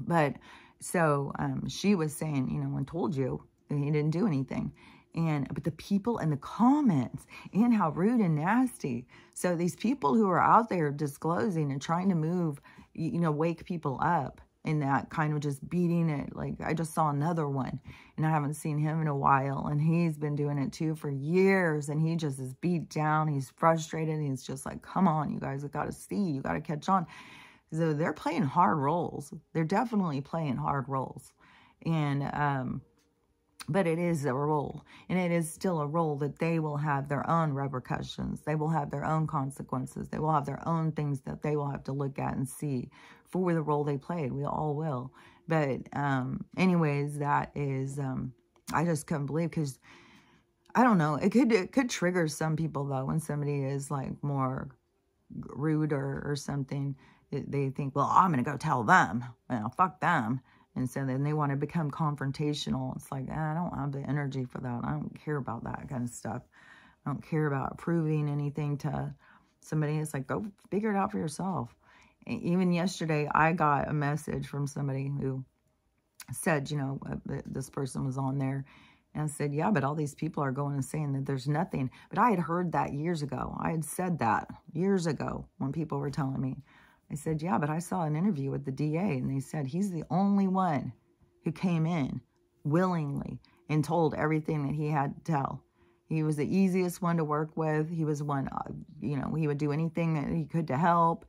But so um, she was saying, you know, I told you, and he didn't do anything. And but the people in the comments and how rude and nasty. So these people who are out there disclosing and trying to move, you know, wake people up in that kind of just beating it. Like I just saw another one and I haven't seen him in a while and he's been doing it too for years and he just is beat down. He's frustrated. He's just like, come on, you guys have got to see, you got to catch on. So they're playing hard roles. They're definitely playing hard roles. And, um, but it is a role and it is still a role that they will have their own repercussions they will have their own consequences they will have their own things that they will have to look at and see for the role they played. We all will. But um, anyways, that is, um, I just couldn't believe because I don't know. It could it could trigger some people though when somebody is like more rude or, or something. They think, well, I'm going to go tell them. Know, fuck them. And so then they want to become confrontational. It's like, ah, I don't have the energy for that. I don't care about that kind of stuff. I don't care about proving anything to somebody It's like, go figure it out for yourself. And even yesterday, I got a message from somebody who said, you know, uh, this person was on there. And I said, yeah, but all these people are going and saying that there's nothing. But I had heard that years ago. I had said that years ago when people were telling me. I said, yeah, but I saw an interview with the DA and they said he's the only one who came in willingly and told everything that he had to tell. He was the easiest one to work with. He was one, uh, you know, he would do anything that he could to help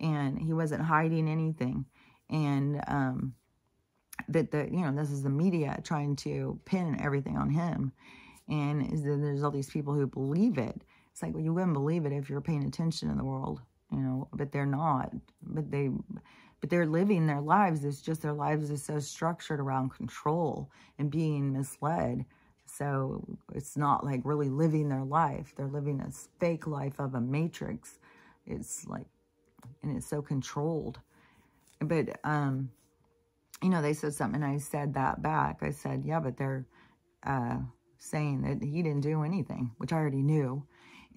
and he wasn't hiding anything. And um, that the, you know, this is the media trying to pin everything on him. And that there's all these people who believe it. It's like, well, you wouldn't believe it if you're paying attention in the world, you know, but they're not. But they, but they're living their lives. It's just their lives is so structured around control and being misled. So it's not like really living their life. They're living a fake life of a matrix. It's like, and it's so controlled. But, um, you know, they said something and I said that back. I said, yeah, but they're, uh, saying that he didn't do anything, which I already knew.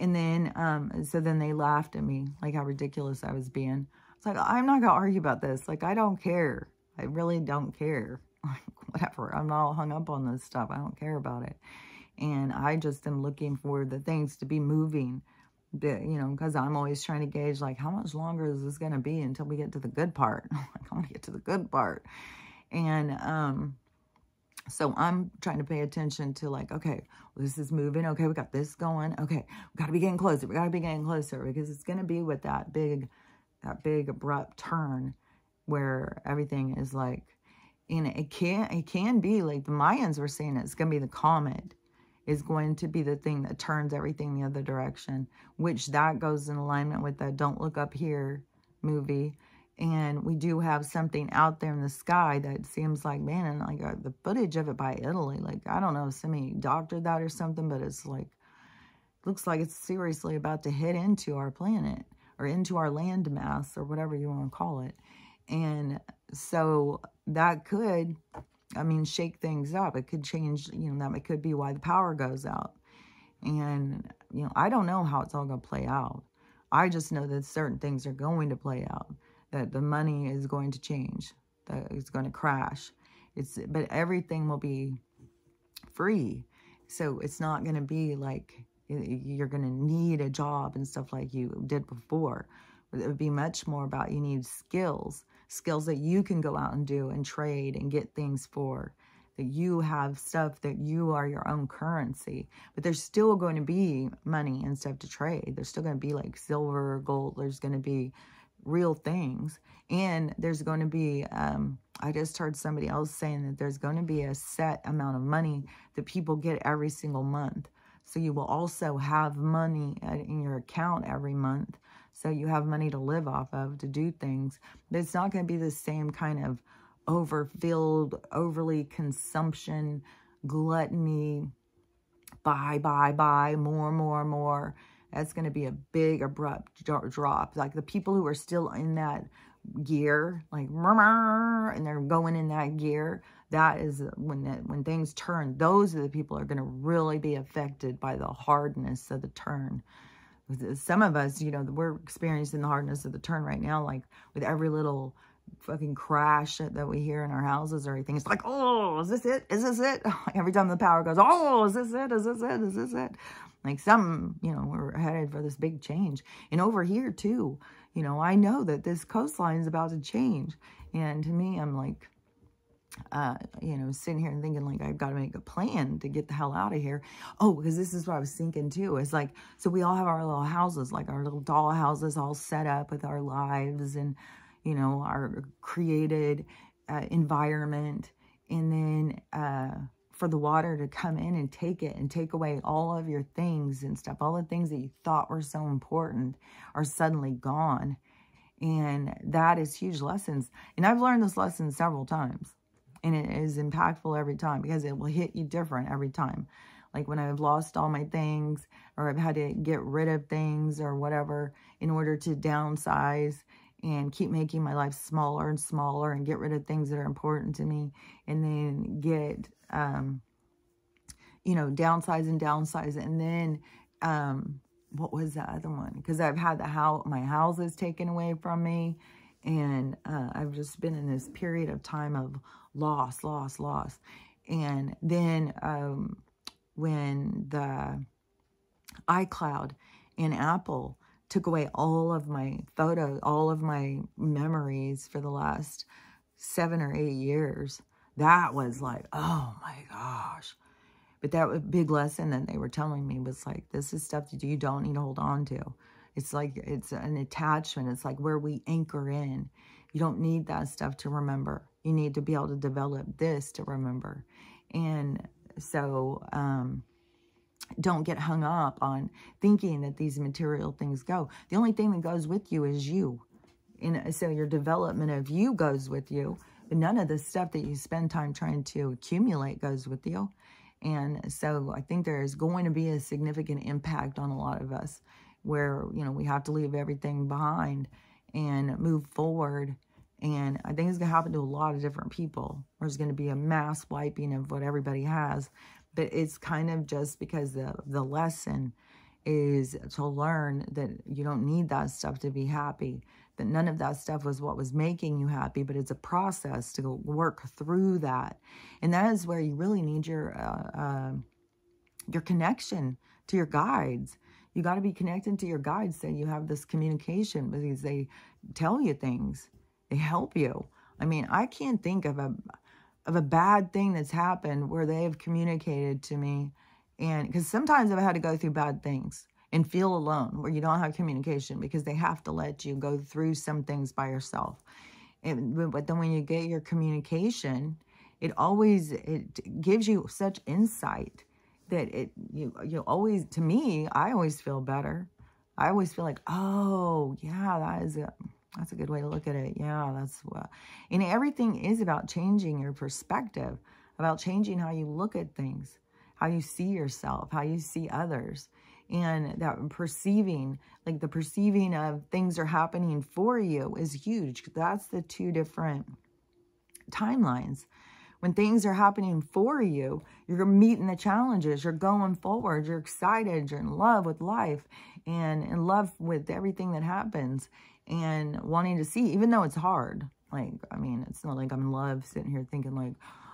And then, um, so then they laughed at me, like how ridiculous I was being. It's like, I'm not going to argue about this. Like, I don't care. I really don't care. Like, whatever. I'm not hung up on this stuff. I don't care about it. And I just am looking for the things to be moving. The, you know, because I'm always trying to gauge, like, how much longer is this going to be until we get to the good part? like, I want to get to the good part. And, um, so I'm trying to pay attention to like, okay, well, this is moving. Okay, we got this going. Okay, we got to be getting closer. We got to be getting closer because it's going to be with that big, that big abrupt turn where everything is like, and it can, it can be like the Mayans were saying it's going to be the comet is going to be the thing that turns everything the other direction, which that goes in alignment with the Don't Look Up Here movie and we do have something out there in the sky that seems like, man, and like uh, the footage of it by Italy, like, I don't know if somebody doctored that or something, but it's like, looks like it's seriously about to hit into our planet or into our land mass or whatever you want to call it. And so that could, I mean, shake things up. It could change, you know, that it could be why the power goes out. And, you know, I don't know how it's all going to play out. I just know that certain things are going to play out that the money is going to change, that it's going to crash. It's but everything will be free. So it's not going to be like you're going to need a job and stuff like you did before. It would be much more about you need skills, skills that you can go out and do and trade and get things for. That you have stuff that you are your own currency, but there's still going to be money and stuff to trade. There's still going to be like silver, gold. There's going to be real things. And there's going to be, um, I just heard somebody else saying that there's going to be a set amount of money that people get every single month. So you will also have money in your account every month. So you have money to live off of to do things. But it's not going to be the same kind of overfilled, overly consumption, gluttony, buy, buy, buy, more, more, more that's going to be a big abrupt drop. Like the people who are still in that gear, like and they're going in that gear, that is when when things turn. Those are the people are going to really be affected by the hardness of the turn. Some of us, you know, we're experiencing the hardness of the turn right now, like with every little fucking crash that we hear in our houses or anything. It's like, oh, is this it? Is this it? Every time the power goes, oh, is this it? Is this it? Is this it? Like some, you know, we're headed for this big change. And over here too, you know, I know that this coastline is about to change. And to me, I'm like, uh, you know, sitting here and thinking like, I've got to make a plan to get the hell out of here. Oh, because this is what I was thinking too. It's like, so we all have our little houses, like our little doll houses all set up with our lives and, you know, our created uh, environment. And then, uh, for the water to come in and take it and take away all of your things and stuff. All the things that you thought were so important are suddenly gone. And that is huge lessons. And I've learned this lesson several times. And it is impactful every time because it will hit you different every time. Like when I've lost all my things or I've had to get rid of things or whatever in order to downsize and keep making my life smaller and smaller and get rid of things that are important to me and then get um, you know, downsize and downsize. And then um, what was the other one? Because I've had the house, my houses taken away from me. And uh, I've just been in this period of time of loss, loss, loss. And then um, when the iCloud and Apple took away all of my photos, all of my memories for the last seven or eight years, that was like, oh my gosh. But that big lesson that they were telling me was like, this is stuff that you don't need to hold on to. It's like, it's an attachment. It's like where we anchor in. You don't need that stuff to remember. You need to be able to develop this to remember. And so, um, don't get hung up on thinking that these material things go. The only thing that goes with you is you. And so your development of you goes with you. None of the stuff that you spend time trying to accumulate goes with you. And so I think there is going to be a significant impact on a lot of us where, you know, we have to leave everything behind and move forward. And I think it's going to happen to a lot of different people. There's going to be a mass wiping of what everybody has. But it's kind of just because the, the lesson is to learn that you don't need that stuff to be happy that none of that stuff was what was making you happy, but it's a process to go work through that. And that is where you really need your, uh, uh, your connection to your guides. You got to be connected to your guides so you have this communication because they tell you things. They help you. I mean, I can't think of a of a bad thing that's happened where they have communicated to me and because sometimes I've had to go through bad things and feel alone where you don't have communication because they have to let you go through some things by yourself. And, but then when you get your communication, it always it gives you such insight that it you you always to me I always feel better. I always feel like oh yeah that is a that's a good way to look at it. Yeah, that's what. And everything is about changing your perspective, about changing how you look at things, how you see yourself, how you see oths and that perceiving, like the perceiving of things are happening for you is huge. That's the two different timelines. When things are happening for you, you're meeting the challenges, you're going forward, you're excited, you're in love with life and in love with everything that happens and wanting to see, even though it's hard. Like, I mean, it's not like I'm in love sitting here thinking like,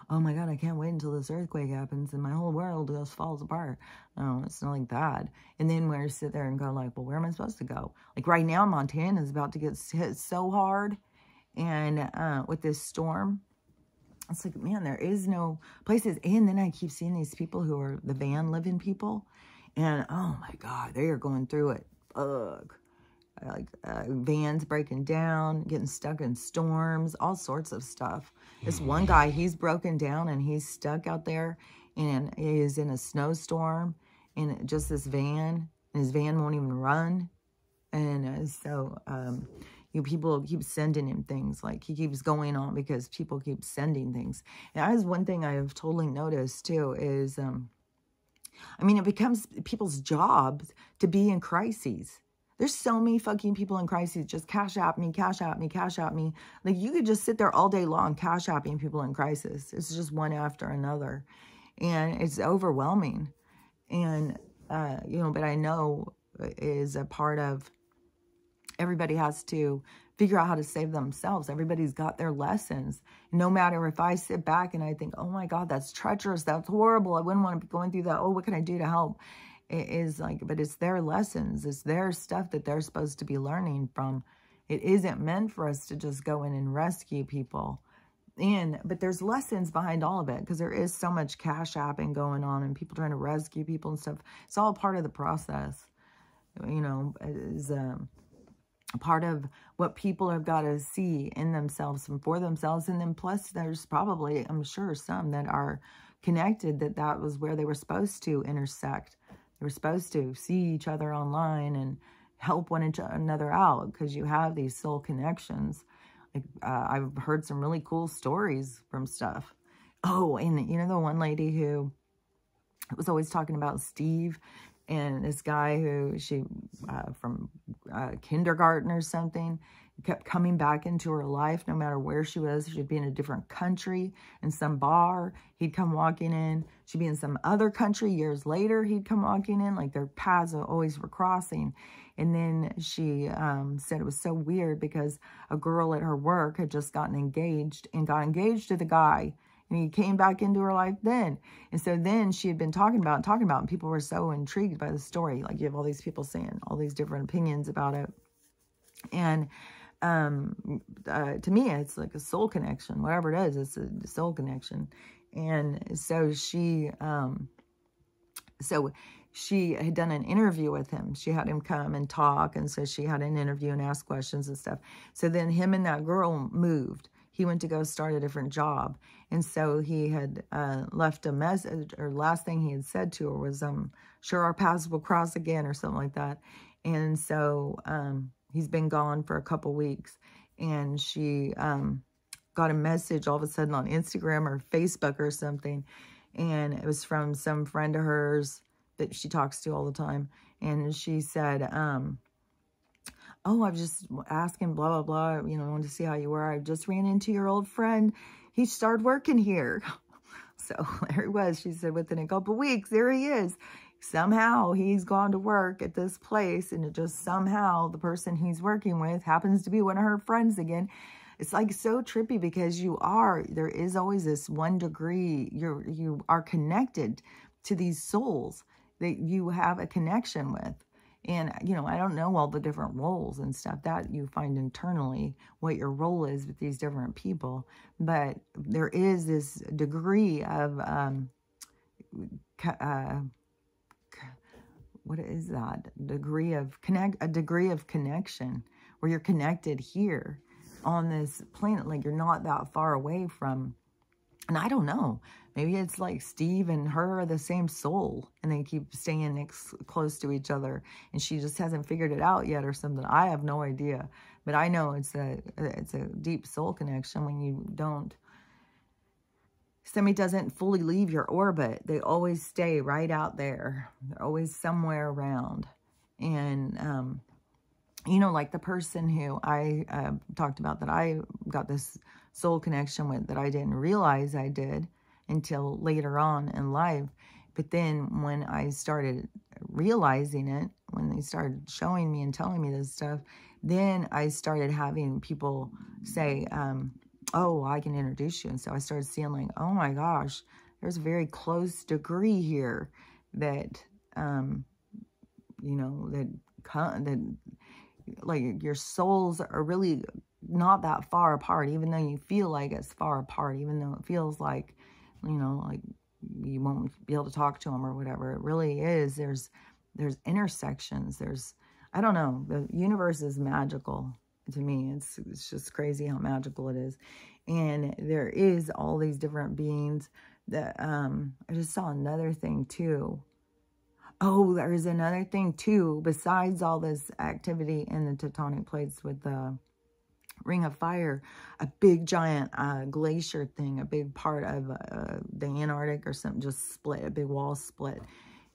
oh my God, I can't wait until this earthquake happens and my whole world just falls apart. No, it's not like that. And then we sit there and go like, well, where am I supposed to go? Like right now, Montana is about to get hit so hard. And uh, with this storm, it's like, man, there is no places. And then I keep seeing these people who are the van living people. And oh my God, they are going through it. Ugh like uh, vans breaking down, getting stuck in storms, all sorts of stuff. This one guy, he's broken down and he's stuck out there and he is in a snowstorm in just this van and his van won't even run. And uh, so, um, you people keep sending him things like he keeps going on because people keep sending things. And that is one thing I have totally noticed too is, um, I mean, it becomes people's jobs to be in crises there's so many fucking people in crises. Just cash out me, cash out me, cash out me. Like you could just sit there all day long cash apping people in crisis. It's just one after another. And it's overwhelming. And, uh, you know, but I know is a part of everybody has to figure out how to save themselves. Everybody's got their lessons. No matter if I sit back and I think, oh my God, that's treacherous. That's horrible. I wouldn't want to be going through that. Oh, what can I do to help? It is like, but it's their lessons. It's their stuff that they're supposed to be learning from. It isn't meant for us to just go in and rescue people. And, but there's lessons behind all of it because there is so much cash apping going on and people trying to rescue people and stuff. It's all part of the process, you know, is um, part of what people have got to see in themselves and for themselves. And then plus there's probably, I'm sure, some that are connected that that was where they were supposed to intersect they were supposed to see each other online and help one another out because you have these soul connections. Like uh, I've heard some really cool stories from stuff. Oh, and you know the one lady who was always talking about Steve and this guy who she uh, from uh, kindergarten or something kept coming back into her life no matter where she was. She'd be in a different country, in some bar. He'd come walking in. She'd be in some other country. Years later, he'd come walking in. Like their paths always were crossing. And then she um, said it was so weird because a girl at her work had just gotten engaged and got engaged to the guy. And he came back into her life then. And so then she had been talking about talking about, and people were so intrigued by the story. Like you have all these people saying all these different opinions about it. And um, uh, to me, it's like a soul connection, whatever it is, it's a soul connection. And so she, um, so she had done an interview with him. She had him come and talk. And so she had an interview and ask questions and stuff. So then him and that girl moved. He went to go start a different job. And so he had uh, left a message, or last thing he had said to her was, um, sure our paths will cross again, or something like that. And so um, he's been gone for a couple weeks. And she um, got a message all of a sudden on Instagram or Facebook or something. And it was from some friend of hers that she talks to all the time. And she said, um, oh, I was just asking, blah, blah, blah, you know, I wanted to see how you were. I just ran into your old friend. He started working here. So there he was. She said, within a couple weeks, there he is. Somehow he's gone to work at this place and it just somehow the person he's working with happens to be one of her friends again. It's like so trippy because you are, there is always this one degree, you're, you are connected to these souls that you have a connection with. And, you know, I don't know all the different roles and stuff that you find internally, what your role is with these different people. But there is this degree of, um, uh, what is that? Degree of connect, a degree of connection where you're connected here on this planet. Like you're not that far away from, and I don't know, Maybe it's like Steve and her are the same soul and they keep staying next, close to each other and she just hasn't figured it out yet or something. I have no idea. But I know it's a it's a deep soul connection when you don't somebody doesn't fully leave your orbit. They always stay right out there. They're always somewhere around. And um you know, like the person who I uh, talked about that I got this soul connection with that I didn't realize I did until later on in life. But then when I started realizing it, when they started showing me and telling me this stuff, then I started having people say, um, oh, I can introduce you. And so I started seeing like, oh my gosh, there's a very close degree here that, um, you know, that, that like your souls are really not that far apart, even though you feel like it's far apart, even though it feels like you know, like you won't be able to talk to them or whatever. It really is. There's, there's intersections. There's, I don't know. The universe is magical to me. It's, it's just crazy how magical it is. And there is all these different beings that, um, I just saw another thing too. Oh, there's another thing too, besides all this activity in the tectonic plates with the, Ring of Fire, a big giant uh, glacier thing, a big part of uh, the Antarctic or something just split, a big wall split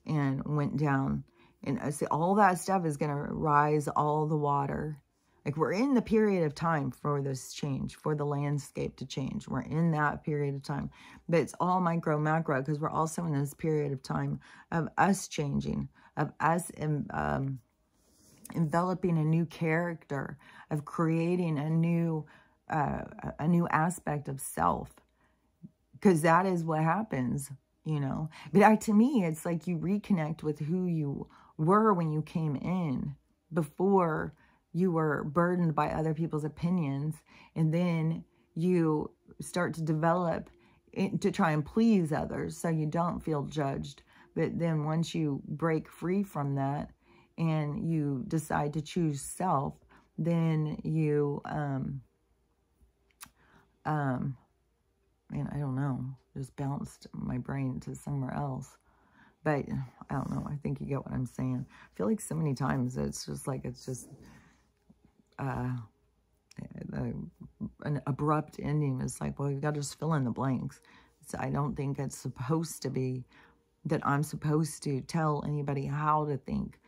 and went down. And I see all that stuff is going to rise all the water. Like we're in the period of time for this change, for the landscape to change. We're in that period of time. But it's all micro, macro, because we're also in this period of time of us changing, of us in, um, enveloping a new character, of creating a new, uh, a new aspect of self. Because that is what happens, you know. But I, to me, it's like you reconnect with who you were when you came in before you were burdened by other people's opinions. And then you start to develop to try and please others so you don't feel judged. But then once you break free from that, and you decide to choose self, then you, um, um, man, I don't know, just bounced my brain to somewhere else. But I don't know. I think you get what I'm saying. I feel like so many times it's just like, it's just, uh, an abrupt ending is like, well, you got to just fill in the blanks. So I don't think it's supposed to be that I'm supposed to tell anybody how to think.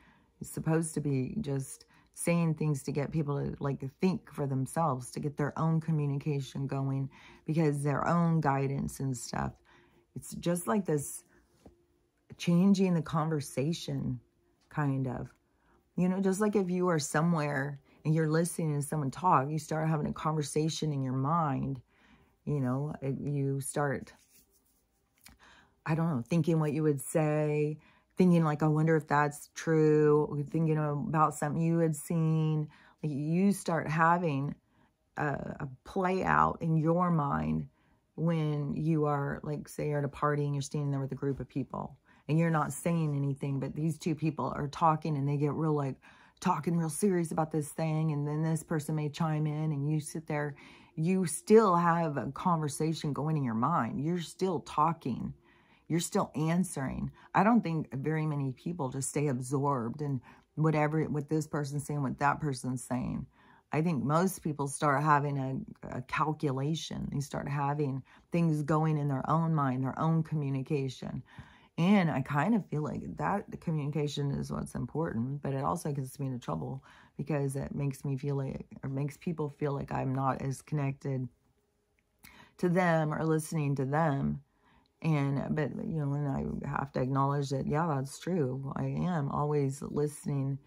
It's supposed to be just saying things to get people to like think for themselves, to get their own communication going because their own guidance and stuff. It's just like this changing the conversation, kind of. You know, just like if you are somewhere and you're listening to someone talk, you start having a conversation in your mind, you know, you start, I don't know, thinking what you would say, thinking like, I wonder if that's true, thinking about something you had seen. Like you start having a, a play out in your mind when you are like, say you're at a party and you're standing there with a group of people and you're not saying anything, but these two people are talking and they get real like talking real serious about this thing. And then this person may chime in and you sit there, you still have a conversation going in your mind. You're still talking you're still answering. I don't think very many people just stay absorbed in whatever, what this person's saying, what that person's saying. I think most people start having a, a, calculation. They start having things going in their own mind, their own communication. And I kind of feel like that communication is what's important, but it also gets me into trouble because it makes me feel like, or makes people feel like I'm not as connected to them or listening to them and, but, you know, and I have to acknowledge that, yeah, that's true. I am always listening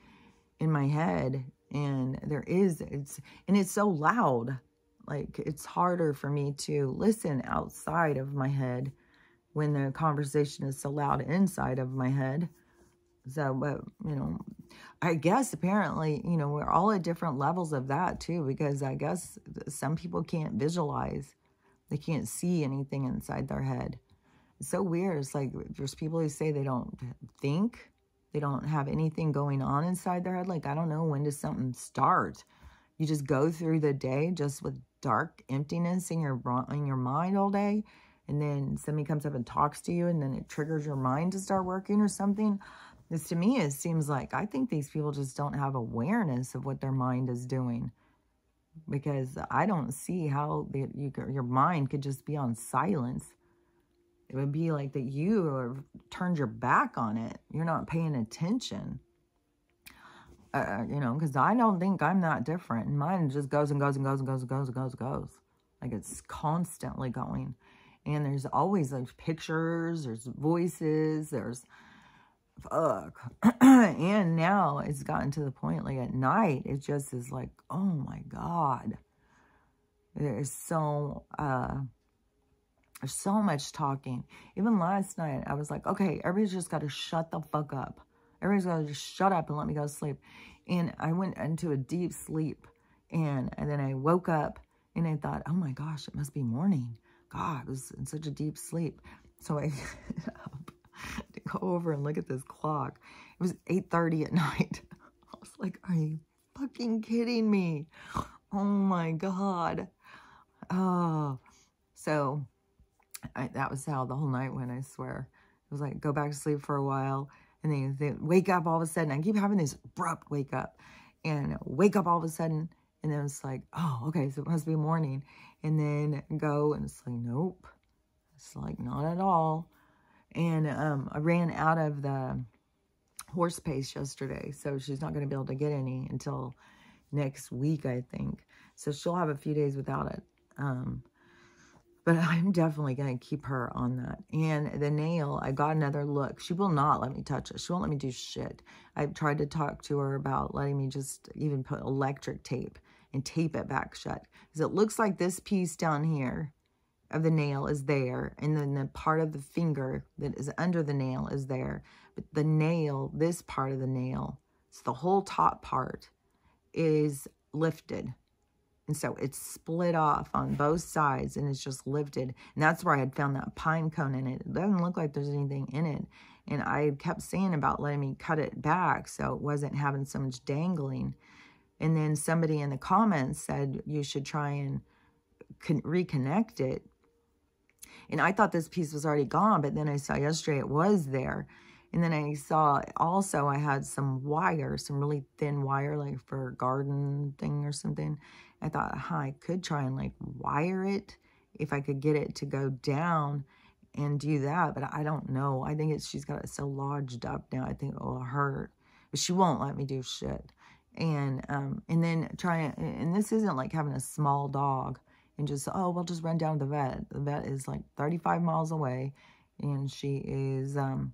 in my head and there is, it's, and it's so loud. Like, it's harder for me to listen outside of my head when the conversation is so loud inside of my head. So, but, you know, I guess apparently, you know, we're all at different levels of that too, because I guess some people can't visualize. They can't see anything inside their head. It's so weird. It's like there's people who say they don't think, they don't have anything going on inside their head. Like, I don't know, when does something start? You just go through the day just with dark emptiness in your, in your mind all day. And then somebody comes up and talks to you and then it triggers your mind to start working or something. This to me, it seems like I think these people just don't have awareness of what their mind is doing because I don't see how the, you, your mind could just be on silence it would be like that you have turned your back on it. You're not paying attention. Uh, uh you know, because I don't think I'm that different. Mine just goes and goes and goes and goes and goes and goes and goes. Like it's constantly going. And there's always like pictures, there's voices, there's fuck. and now it's gotten to the point like at night, it just is like, oh my God. There's so uh there's so much talking. Even last night, I was like, okay, everybody's just got to shut the fuck up. Everybody's got to just shut up and let me go to sleep. And I went into a deep sleep. And, and then I woke up and I thought, oh my gosh, it must be morning. God, I was in such a deep sleep. So I to go over and look at this clock. It was 8.30 at night. I was like, are you fucking kidding me? Oh my God. Oh, so I, that was how the whole night went, I swear. It was like, go back to sleep for a while. And then they wake up all of a sudden. I keep having this abrupt wake up. And wake up all of a sudden. And then it's like, oh, okay, so it must be morning. And then go, and it's like, nope. It's like, not at all. And um, I ran out of the horse paste yesterday. So she's not going to be able to get any until next week, I think. So she'll have a few days without it. Um, but I'm definitely going to keep her on that. And the nail, I got another look. She will not let me touch it. She won't let me do shit. I've tried to talk to her about letting me just even put electric tape and tape it back shut. Because it looks like this piece down here of the nail is there. And then the part of the finger that is under the nail is there. But the nail, this part of the nail, it's the whole top part, is lifted. And so it's split off on both sides and it's just lifted. And that's where I had found that pine cone in it. It doesn't look like there's anything in it. And I kept saying about letting me cut it back so it wasn't having so much dangling. And then somebody in the comments said you should try and reconnect it. And I thought this piece was already gone, but then I saw yesterday it was there. And then I saw also I had some wire, some really thin wire, like for garden thing or something. I thought, huh, I could try and like wire it if I could get it to go down and do that. But I don't know. I think it's she's got it so lodged up now. I think it will hurt. But she won't let me do shit. And, um, and then trying, and this isn't like having a small dog and just, oh, we'll just run down to the vet. The vet is like 35 miles away and she is, um,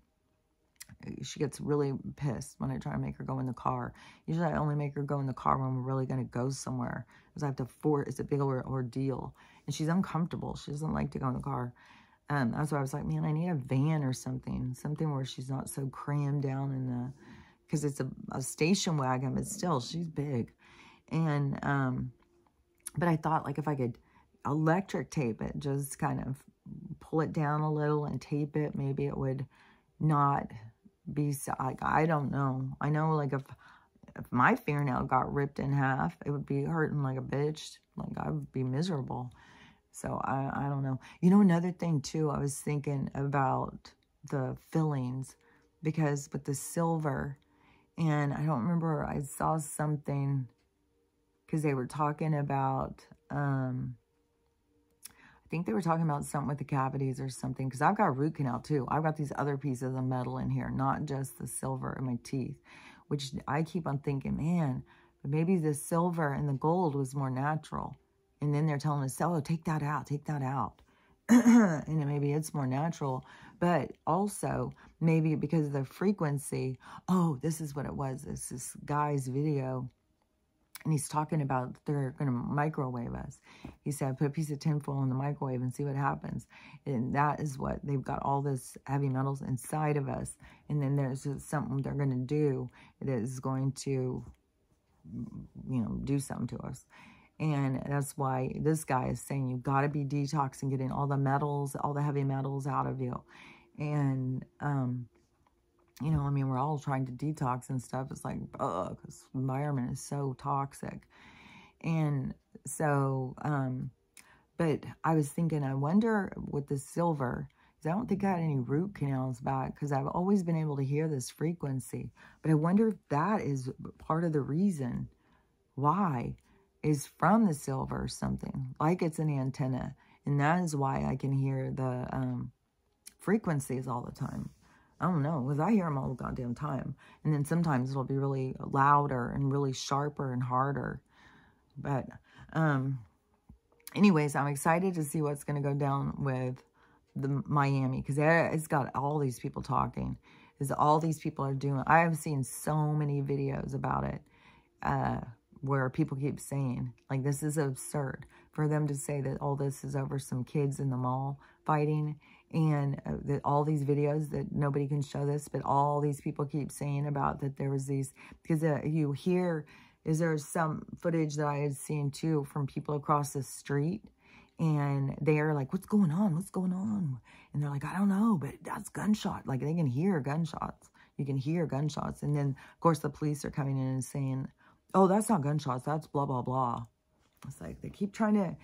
she gets really pissed when I try to make her go in the car. Usually I only make her go in the car when we're really going to go somewhere. Because I have to force, it's a big ordeal. And she's uncomfortable. She doesn't like to go in the car. Um, that's why I was like, man, I need a van or something. Something where she's not so crammed down in the, because it's a, a station wagon, but still, she's big. And, um, but I thought like if I could electric tape it, just kind of pull it down a little and tape it, maybe it would not be like I don't know. I know like if if my fingernail got ripped in half, it would be hurting like a bitch. Like I would be miserable. So I I don't know. You know another thing too. I was thinking about the fillings because with the silver, and I don't remember. I saw something because they were talking about um I think they were talking about something with the cavities or something because I've got root canal too. I've got these other pieces of metal in here, not just the silver in my teeth, which I keep on thinking, man, but maybe the silver and the gold was more natural. And then they're telling us, oh, take that out, take that out. and maybe it's more natural, but also maybe because of the frequency. Oh, this is what it was. It's This guy's video and he's talking about they're going to microwave us. He said, put a piece of tinfoil in the microwave and see what happens. And that is what they've got all this heavy metals inside of us. And then there's something they're going to do that is going to, you know, do something to us. And that's why this guy is saying you've got to be detoxing, getting all the metals, all the heavy metals out of you. And, um, you know, I mean, we're all trying to detox and stuff. It's like, ugh, this environment is so toxic. And so, um, but I was thinking, I wonder with the silver, because I don't think I had any root canals back, because I've always been able to hear this frequency. But I wonder if that is part of the reason why is from the silver or something, like it's an antenna. And that is why I can hear the um, frequencies all the time. I don't know, because I hear them all the goddamn time. And then sometimes it'll be really louder and really sharper and harder. But, um, anyways, I'm excited to see what's going to go down with the Miami because it's got all these people talking. Is all these people are doing. I have seen so many videos about it uh, where people keep saying, like, this is absurd for them to say that all this is over some kids in the mall fighting and uh, that all these videos that nobody can show this, but all these people keep saying about that there was these, because uh, you hear, is there some footage that I had seen too from people across the street and they're like, what's going on? What's going on? And they're like, I don't know, but that's gunshot. Like they can hear gunshots. You can hear gunshots. And then, of course, the police are coming in and saying, oh, that's not gunshots. That's blah, blah, blah. It's like they keep trying to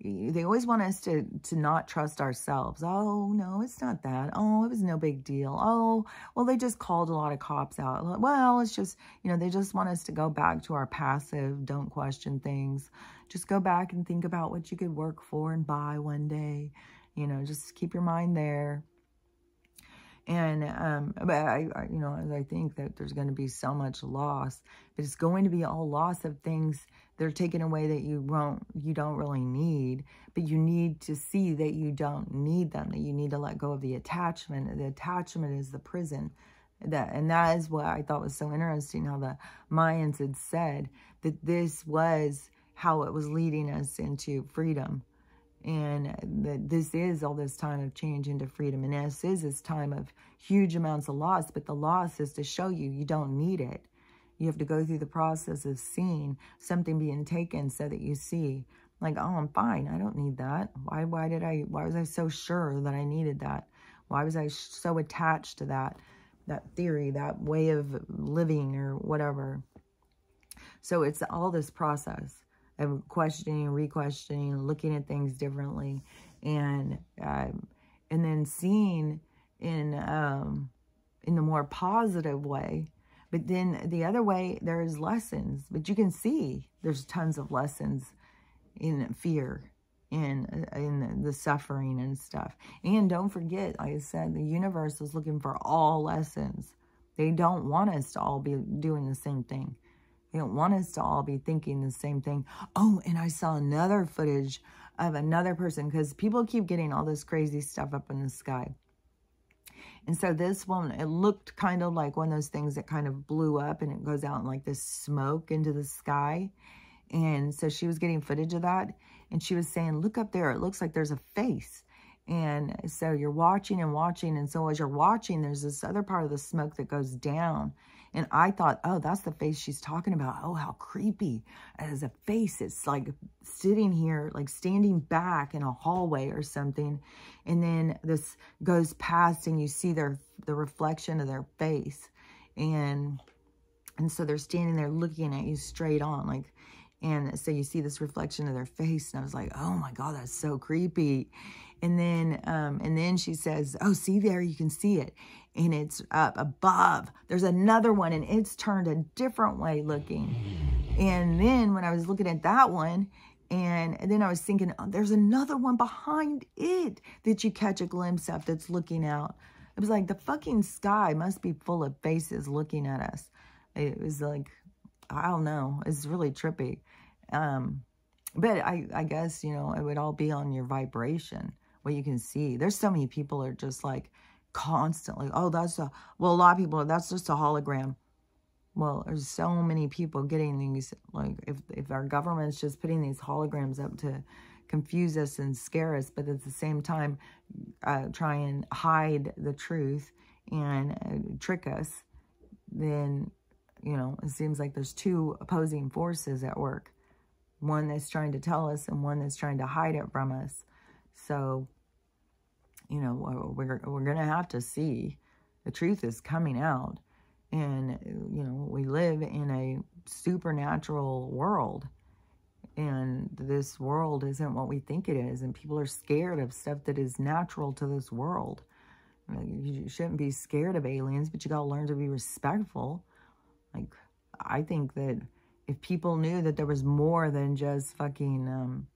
they always want us to to not trust ourselves. Oh, no, it's not that. Oh, it was no big deal. Oh, well, they just called a lot of cops out. Well, it's just, you know, they just want us to go back to our passive, don't question things. Just go back and think about what you could work for and buy one day. You know, just keep your mind there. And, um, but I, I, you know, I think that there's going to be so much loss, but it's going to be all loss of things they're taken away that you won't, you don't really need, but you need to see that you don't need them, that you need to let go of the attachment. The attachment is the prison. That, and that is what I thought was so interesting, how the Mayans had said that this was how it was leading us into freedom. And that this is all this time of change into freedom. And this is this time of huge amounts of loss, but the loss is to show you you don't need it. You have to go through the process of seeing something being taken so that you see, like, oh, I'm fine. I don't need that. Why, why did I, why was I so sure that I needed that? Why was I so attached to that, that theory, that way of living or whatever? So it's all this process of questioning, re-questioning, looking at things differently, and um, and then seeing in um, in the more positive way but then the other way, there's lessons. But you can see there's tons of lessons in fear, in, in the suffering and stuff. And don't forget, like I said, the universe is looking for all lessons. They don't want us to all be doing the same thing. They don't want us to all be thinking the same thing. Oh, and I saw another footage of another person because people keep getting all this crazy stuff up in the sky. And so this one, it looked kind of like one of those things that kind of blew up and it goes out in like this smoke into the sky. And so she was getting footage of that. And she was saying, look up there. It looks like there's a face. And so you're watching and watching. And so as you're watching, there's this other part of the smoke that goes down. And I thought, oh, that's the face she's talking about. Oh, how creepy. As a face, it's like sitting here, like standing back in a hallway or something. And then this goes past and you see their the reflection of their face. And and so they're standing there looking at you straight on. Like and so you see this reflection of their face. And I was like, oh my God, that's so creepy. And then, um, and then she says, oh, see there, you can see it. And it's up above. There's another one and it's turned a different way looking. And then when I was looking at that one, and then I was thinking, oh, there's another one behind it that you catch a glimpse of that's looking out. It was like the fucking sky must be full of faces looking at us. It was like, I don't know. It's really trippy. Um, but I, I guess, you know, it would all be on your vibration, what you can see. There's so many people are just like constantly, oh, that's a, well, a lot of people, that's just a hologram. Well, there's so many people getting these, like, if, if our government's just putting these holograms up to confuse us and scare us, but at the same time, uh, try and hide the truth and uh, trick us, then, you know, it seems like there's two opposing forces at work one that's trying to tell us and one that's trying to hide it from us. So, you know, we're, we're going to have to see the truth is coming out. And, you know, we live in a supernatural world. And this world isn't what we think it is. And people are scared of stuff that is natural to this world. You shouldn't be scared of aliens, but you got to learn to be respectful. Like, I think that if people knew that there was more than just fucking um,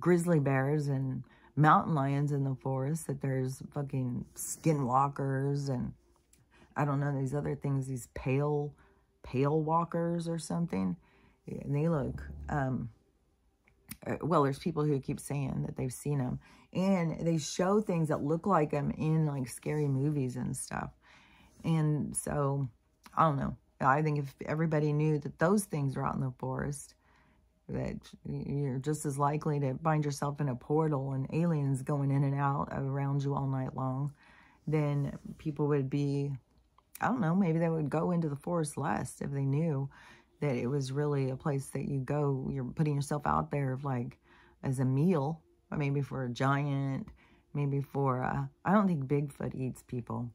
grizzly bears and mountain lions in the forest, that there's fucking skinwalkers and I don't know, these other things, these pale, pale walkers or something. And they look, um, uh, well, there's people who keep saying that they've seen them. And they show things that look like them in like scary movies and stuff. And so, I don't know. I think if everybody knew that those things are out in the forest, that you're just as likely to find yourself in a portal and aliens going in and out around you all night long, then people would be, I don't know, maybe they would go into the forest less if they knew that it was really a place that you go, you're putting yourself out there like as a meal, or maybe for a giant, maybe for, uh, I don't think Bigfoot eats people.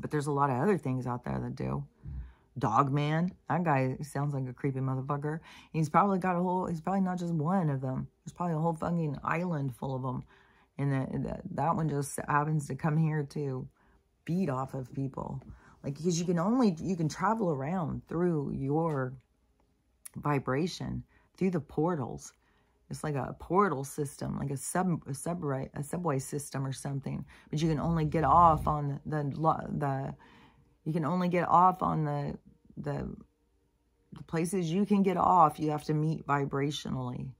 But there's a lot of other things out there that do. Dog man, that guy sounds like a creepy motherfucker. He's probably got a whole, he's probably not just one of them. There's probably a whole fucking island full of them. And that, that, that one just happens to come here to feed off of people. Like, because you can only, you can travel around through your vibration, through the portals. It's like a portal system, like a sub a subway a subway system or something. But you can only get off on the the you can only get off on the the the places you can get off. You have to meet vibrationally.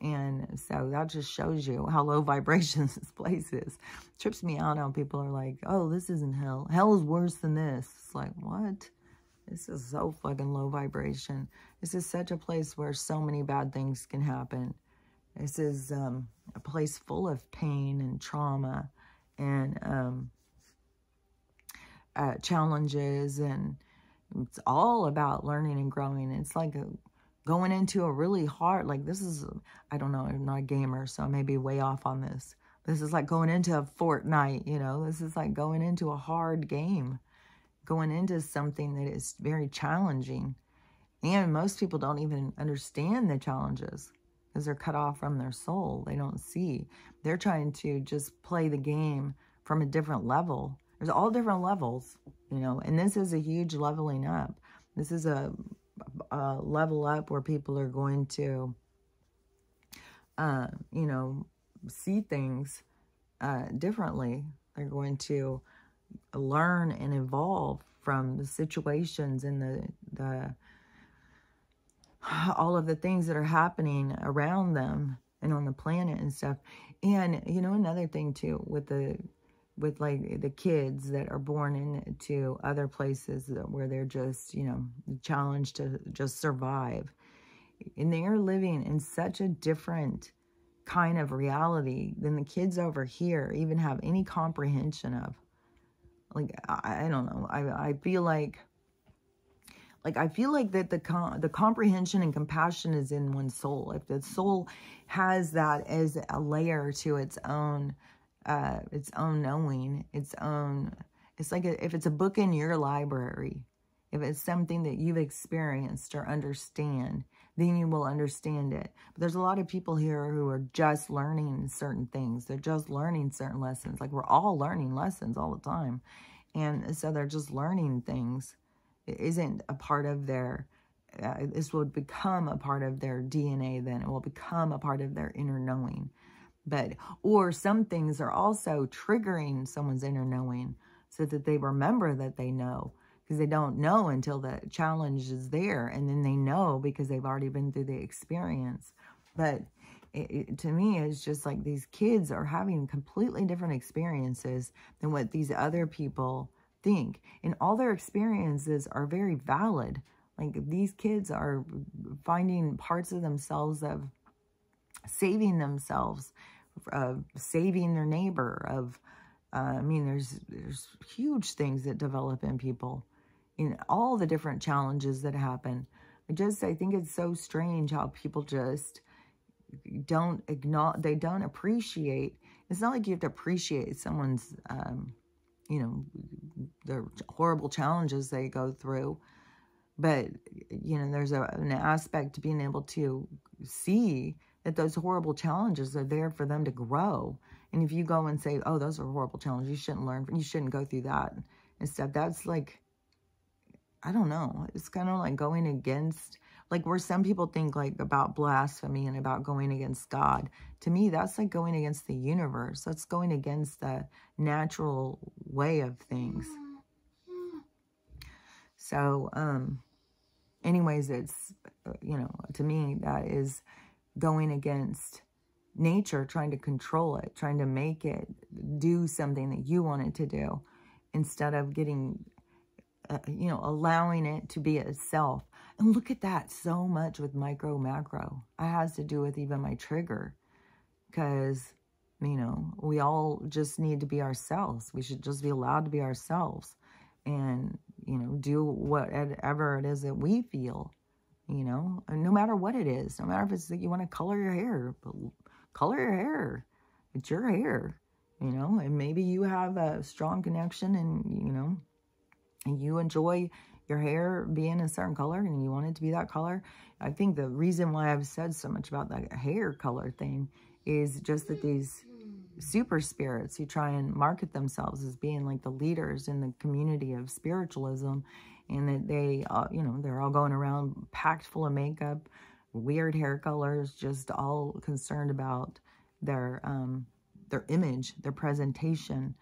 And so that just shows you how low vibrations this place is. Trips me out how people are like, oh, this isn't hell. Hell is worse than this. It's like, what? This is so fucking low vibration. This is such a place where so many bad things can happen. This is um, a place full of pain and trauma and um, uh, challenges. And it's all about learning and growing. It's like a, going into a really hard, like this is, I don't know, I'm not a gamer, so I may be way off on this. This is like going into a Fortnite, you know, this is like going into a hard game going into something that is very challenging. And most people don't even understand the challenges because they're cut off from their soul. They don't see. They're trying to just play the game from a different level. There's all different levels, you know, and this is a huge leveling up. This is a, a level up where people are going to, uh, you know, see things uh, differently. They're going to learn and evolve from the situations and the the all of the things that are happening around them and on the planet and stuff. And, you know, another thing too with the, with like the kids that are born into other places where they're just, you know, challenged to just survive. And they are living in such a different kind of reality than the kids over here even have any comprehension of. Like, I, I don't know. I, I feel like like I feel like that the com- the comprehension and compassion is in one's soul. If the soul has that as a layer to its own, uh, its own knowing, its own. It's like a, if it's a book in your library, if it's something that you've experienced or understand, then you will understand it. But there's a lot of people here who are just learning certain things. They're just learning certain lessons. Like we're all learning lessons all the time. And so they're just learning things isn't a part of their uh, this will become a part of their DNA then it will become a part of their inner knowing but or some things are also triggering someone's inner knowing so that they remember that they know because they don't know until the challenge is there and then they know because they've already been through the experience but it, it, to me it's just like these kids are having completely different experiences than what these other people think. And all their experiences are very valid. Like these kids are finding parts of themselves of saving themselves, of saving their neighbor, of, uh, I mean, there's, there's huge things that develop in people in all the different challenges that happen. I just, I think it's so strange how people just don't acknowledge, they don't appreciate. It's not like you have to appreciate someone's, um, you know, the horrible challenges they go through. But, you know, there's a, an aspect to being able to see that those horrible challenges are there for them to grow. And if you go and say, oh, those are horrible challenges, you shouldn't learn, you shouldn't go through that and stuff, that's like, I don't know. It's kind of like going against like where some people think like about blasphemy and about going against God. To me, that's like going against the universe. That's going against the natural way of things. So, um, anyways, it's, you know, to me, that is going against nature, trying to control it, trying to make it do something that you want it to do instead of getting, uh, you know, allowing it to be itself and look at that so much with micro macro. It has to do with even my trigger because, you know, we all just need to be ourselves. We should just be allowed to be ourselves and, you know, do whatever it is that we feel, you know, no matter what it is, no matter if it's that you want to color your hair, color your hair. It's your hair, you know, and maybe you have a strong connection and, you know, and you enjoy your hair being a certain color and you want it to be that color. I think the reason why I've said so much about that hair color thing is just that these super spirits who try and market themselves as being like the leaders in the community of spiritualism and that they, uh, you know, they're all going around packed full of makeup, weird hair colors, just all concerned about their, um, their image, their presentation.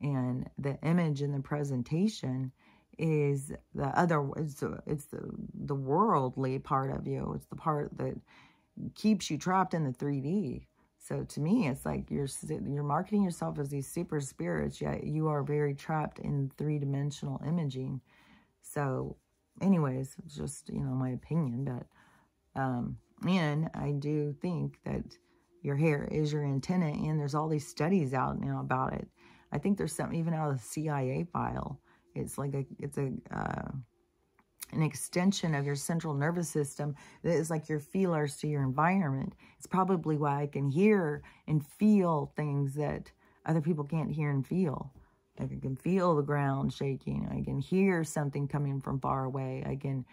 And the image and the presentation is the other it's, it's the the worldly part of you. It's the part that keeps you trapped in the 3d so to me it's like you're you're marketing yourself as these super spirits yet you are very trapped in three-dimensional imaging so anyways it's just you know my opinion but um and i do think that your hair is your antenna and there's all these studies out now about it i think there's something even out of the cia file it's like a, it's a, uh, an extension of your central nervous system that is like your feelers to your environment. It's probably why I can hear and feel things that other people can't hear and feel. I can feel the ground shaking. I can hear something coming from far away. I can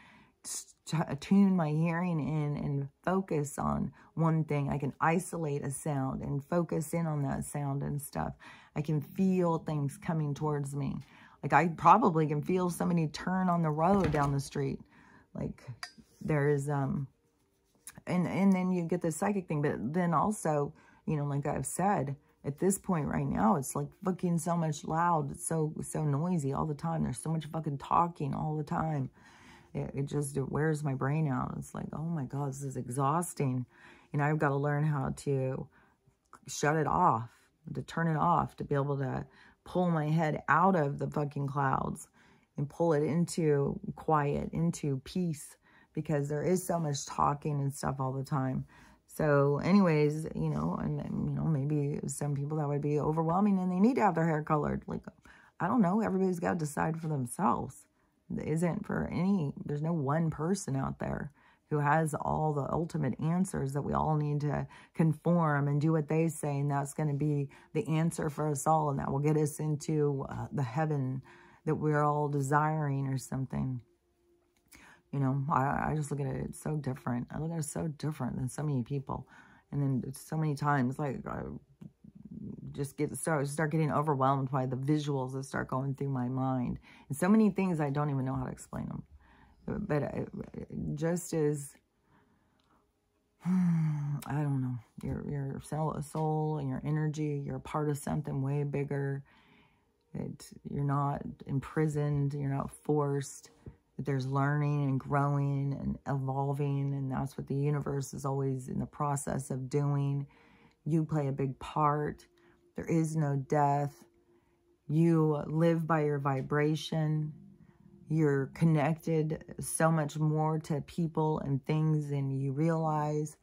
tune my hearing in and focus on one thing. I can isolate a sound and focus in on that sound and stuff. I can feel things coming towards me. Like I probably can feel somebody turn on the road down the street. Like there is, um, and, and then you get the psychic thing. But then also, you know, like I've said, at this point right now, it's like fucking so much loud. It's so, so noisy all the time. There's so much fucking talking all the time. it, it just it wears my brain out. It's like, oh my God, this is exhausting. And I've got to learn how to shut it off, to turn it off, to be able to pull my head out of the fucking clouds and pull it into quiet, into peace, because there is so much talking and stuff all the time. So anyways, you know, and, you know, maybe some people that would be overwhelming and they need to have their hair colored. Like, I don't know. Everybody's got to decide for themselves. It isn't for any, there's no one person out there who has all the ultimate answers that we all need to conform and do what they say. And that's going to be the answer for us all. And that will get us into uh, the heaven that we're all desiring or something. You know, I, I just look at it, it's so different. I look at it so different than so many people. And then so many times, like, I just get start, start getting overwhelmed by the visuals that start going through my mind. And so many things, I don't even know how to explain them. But uh, just as, I don't know, your, your soul soul and your energy, you're part of something way bigger. That you're not imprisoned, you're not forced that there's learning and growing and evolving, and that's what the universe is always in the process of doing. You play a big part. There is no death. You live by your vibration. You're connected so much more to people and things than you realize.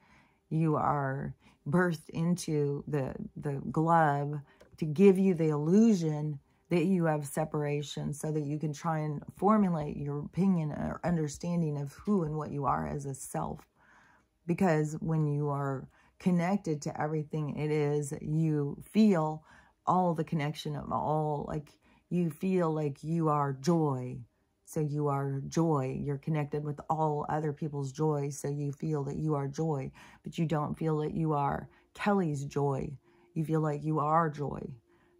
You are birthed into the, the glove to give you the illusion that you have separation so that you can try and formulate your opinion or understanding of who and what you are as a self. Because when you are connected to everything it is, you feel all the connection of all, like you feel like you are joy. So you are joy. You're connected with all other people's joy. So you feel that you are joy, but you don't feel that you are Kelly's joy. You feel like you are joy.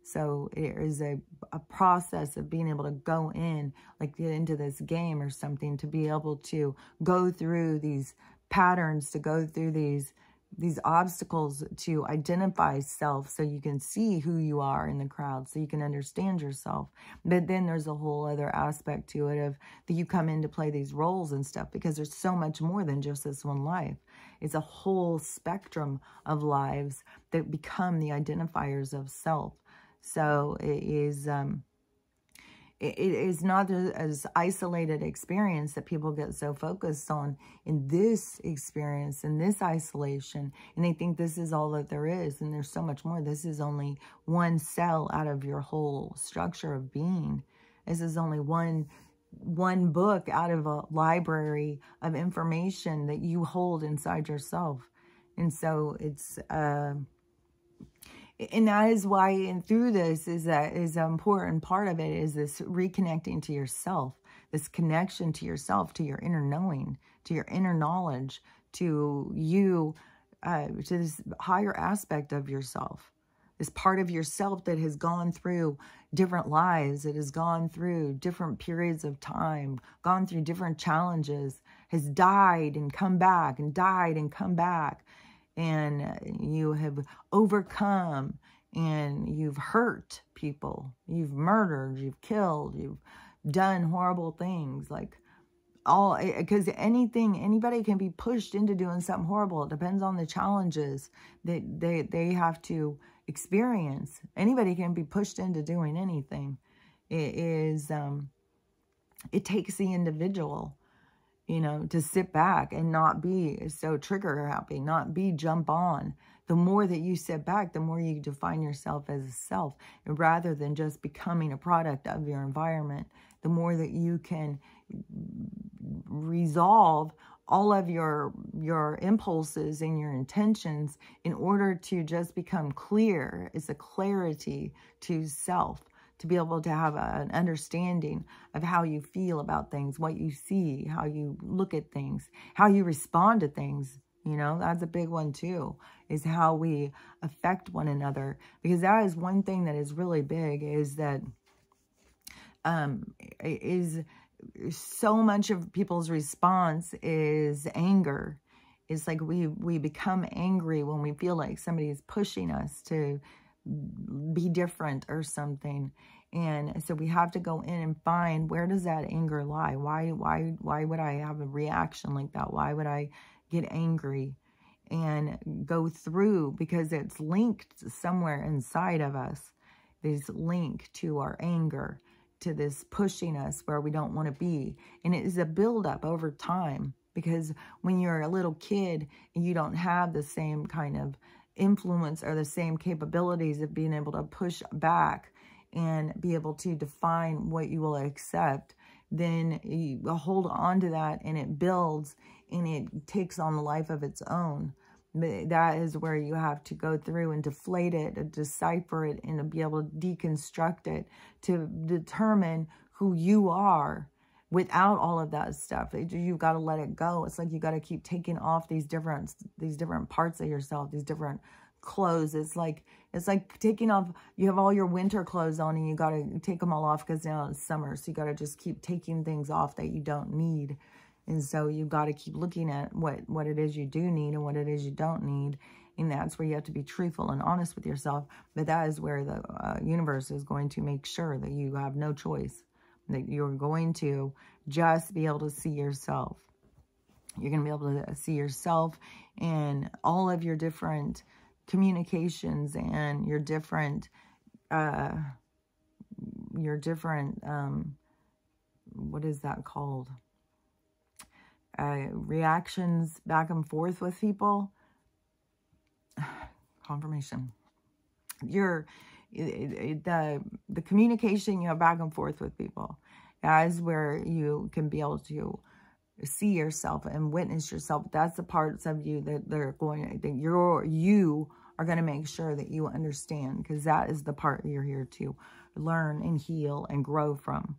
So it is a, a process of being able to go in, like get into this game or something, to be able to go through these patterns, to go through these these obstacles to identify self so you can see who you are in the crowd so you can understand yourself. But then there's a whole other aspect to it of that you come in to play these roles and stuff because there's so much more than just this one life. It's a whole spectrum of lives that become the identifiers of self so it is, um, it, it is not as isolated experience that people get so focused on in this experience, in this isolation, and they think this is all that there is, and there's so much more. This is only one cell out of your whole structure of being. This is only one one book out of a library of information that you hold inside yourself. And so it's uh, and that is why and through this is that is an important part of it is this reconnecting to yourself this connection to yourself to your inner knowing to your inner knowledge to you uh, to this higher aspect of yourself. This part of yourself that has gone through different lives it has gone through different periods of time gone through different challenges has died and come back and died and come back and you have overcome and you've hurt people, you've murdered, you've killed, you've done horrible things like all because anything anybody can be pushed into doing something horrible. It depends on the challenges that they they have to experience. Anybody can be pushed into doing anything. It is um it takes the individual you know, to sit back and not be so trigger happy, not be jump on. The more that you sit back, the more you define yourself as a self, and rather than just becoming a product of your environment, the more that you can resolve all of your your impulses and your intentions in order to just become clear. It's a clarity to self to be able to have a, an understanding of how you feel about things, what you see, how you look at things, how you respond to things. You know, that's a big one too, is how we affect one another. Because that is one thing that is really big is that um, is so much of people's response is anger. It's like we, we become angry when we feel like somebody is pushing us to be different or something. And so we have to go in and find where does that anger lie? Why, why, why would I have a reaction like that? Why would I get angry? And go through because it's linked somewhere inside of us. This link to our anger, to this pushing us where we don't want to be. And it is a buildup over time because when you're a little kid and you don't have the same kind of influence or the same capabilities of being able to push back and be able to define what you will accept, then you hold on to that and it builds and it takes on a life of its own. But that is where you have to go through and deflate it, decipher it, and be able to deconstruct it to determine who you are without all of that stuff you've got to let it go. It's like you got to keep taking off these different these different parts of yourself these different clothes. It's like it's like taking off you have all your winter clothes on and you got to take them all off because now it's summer. So you got to just keep taking things off that you don't need. And so you've got to keep looking at what what it is you do need and what it is you don't need. And that's where you have to be truthful and honest with yourself. But that is where the uh, universe is going to make sure that you have no choice that you're going to just be able to see yourself. You're going to be able to see yourself in all of your different communications and your different, uh, your different, um, what is that called? Uh, reactions back and forth with people. Confirmation. Your the the communication you have back and forth with people that is where you can be able to see yourself and witness yourself. That's the parts of you that they're going that you're you are going to make sure that you understand because that is the part you're here to learn and heal and grow from.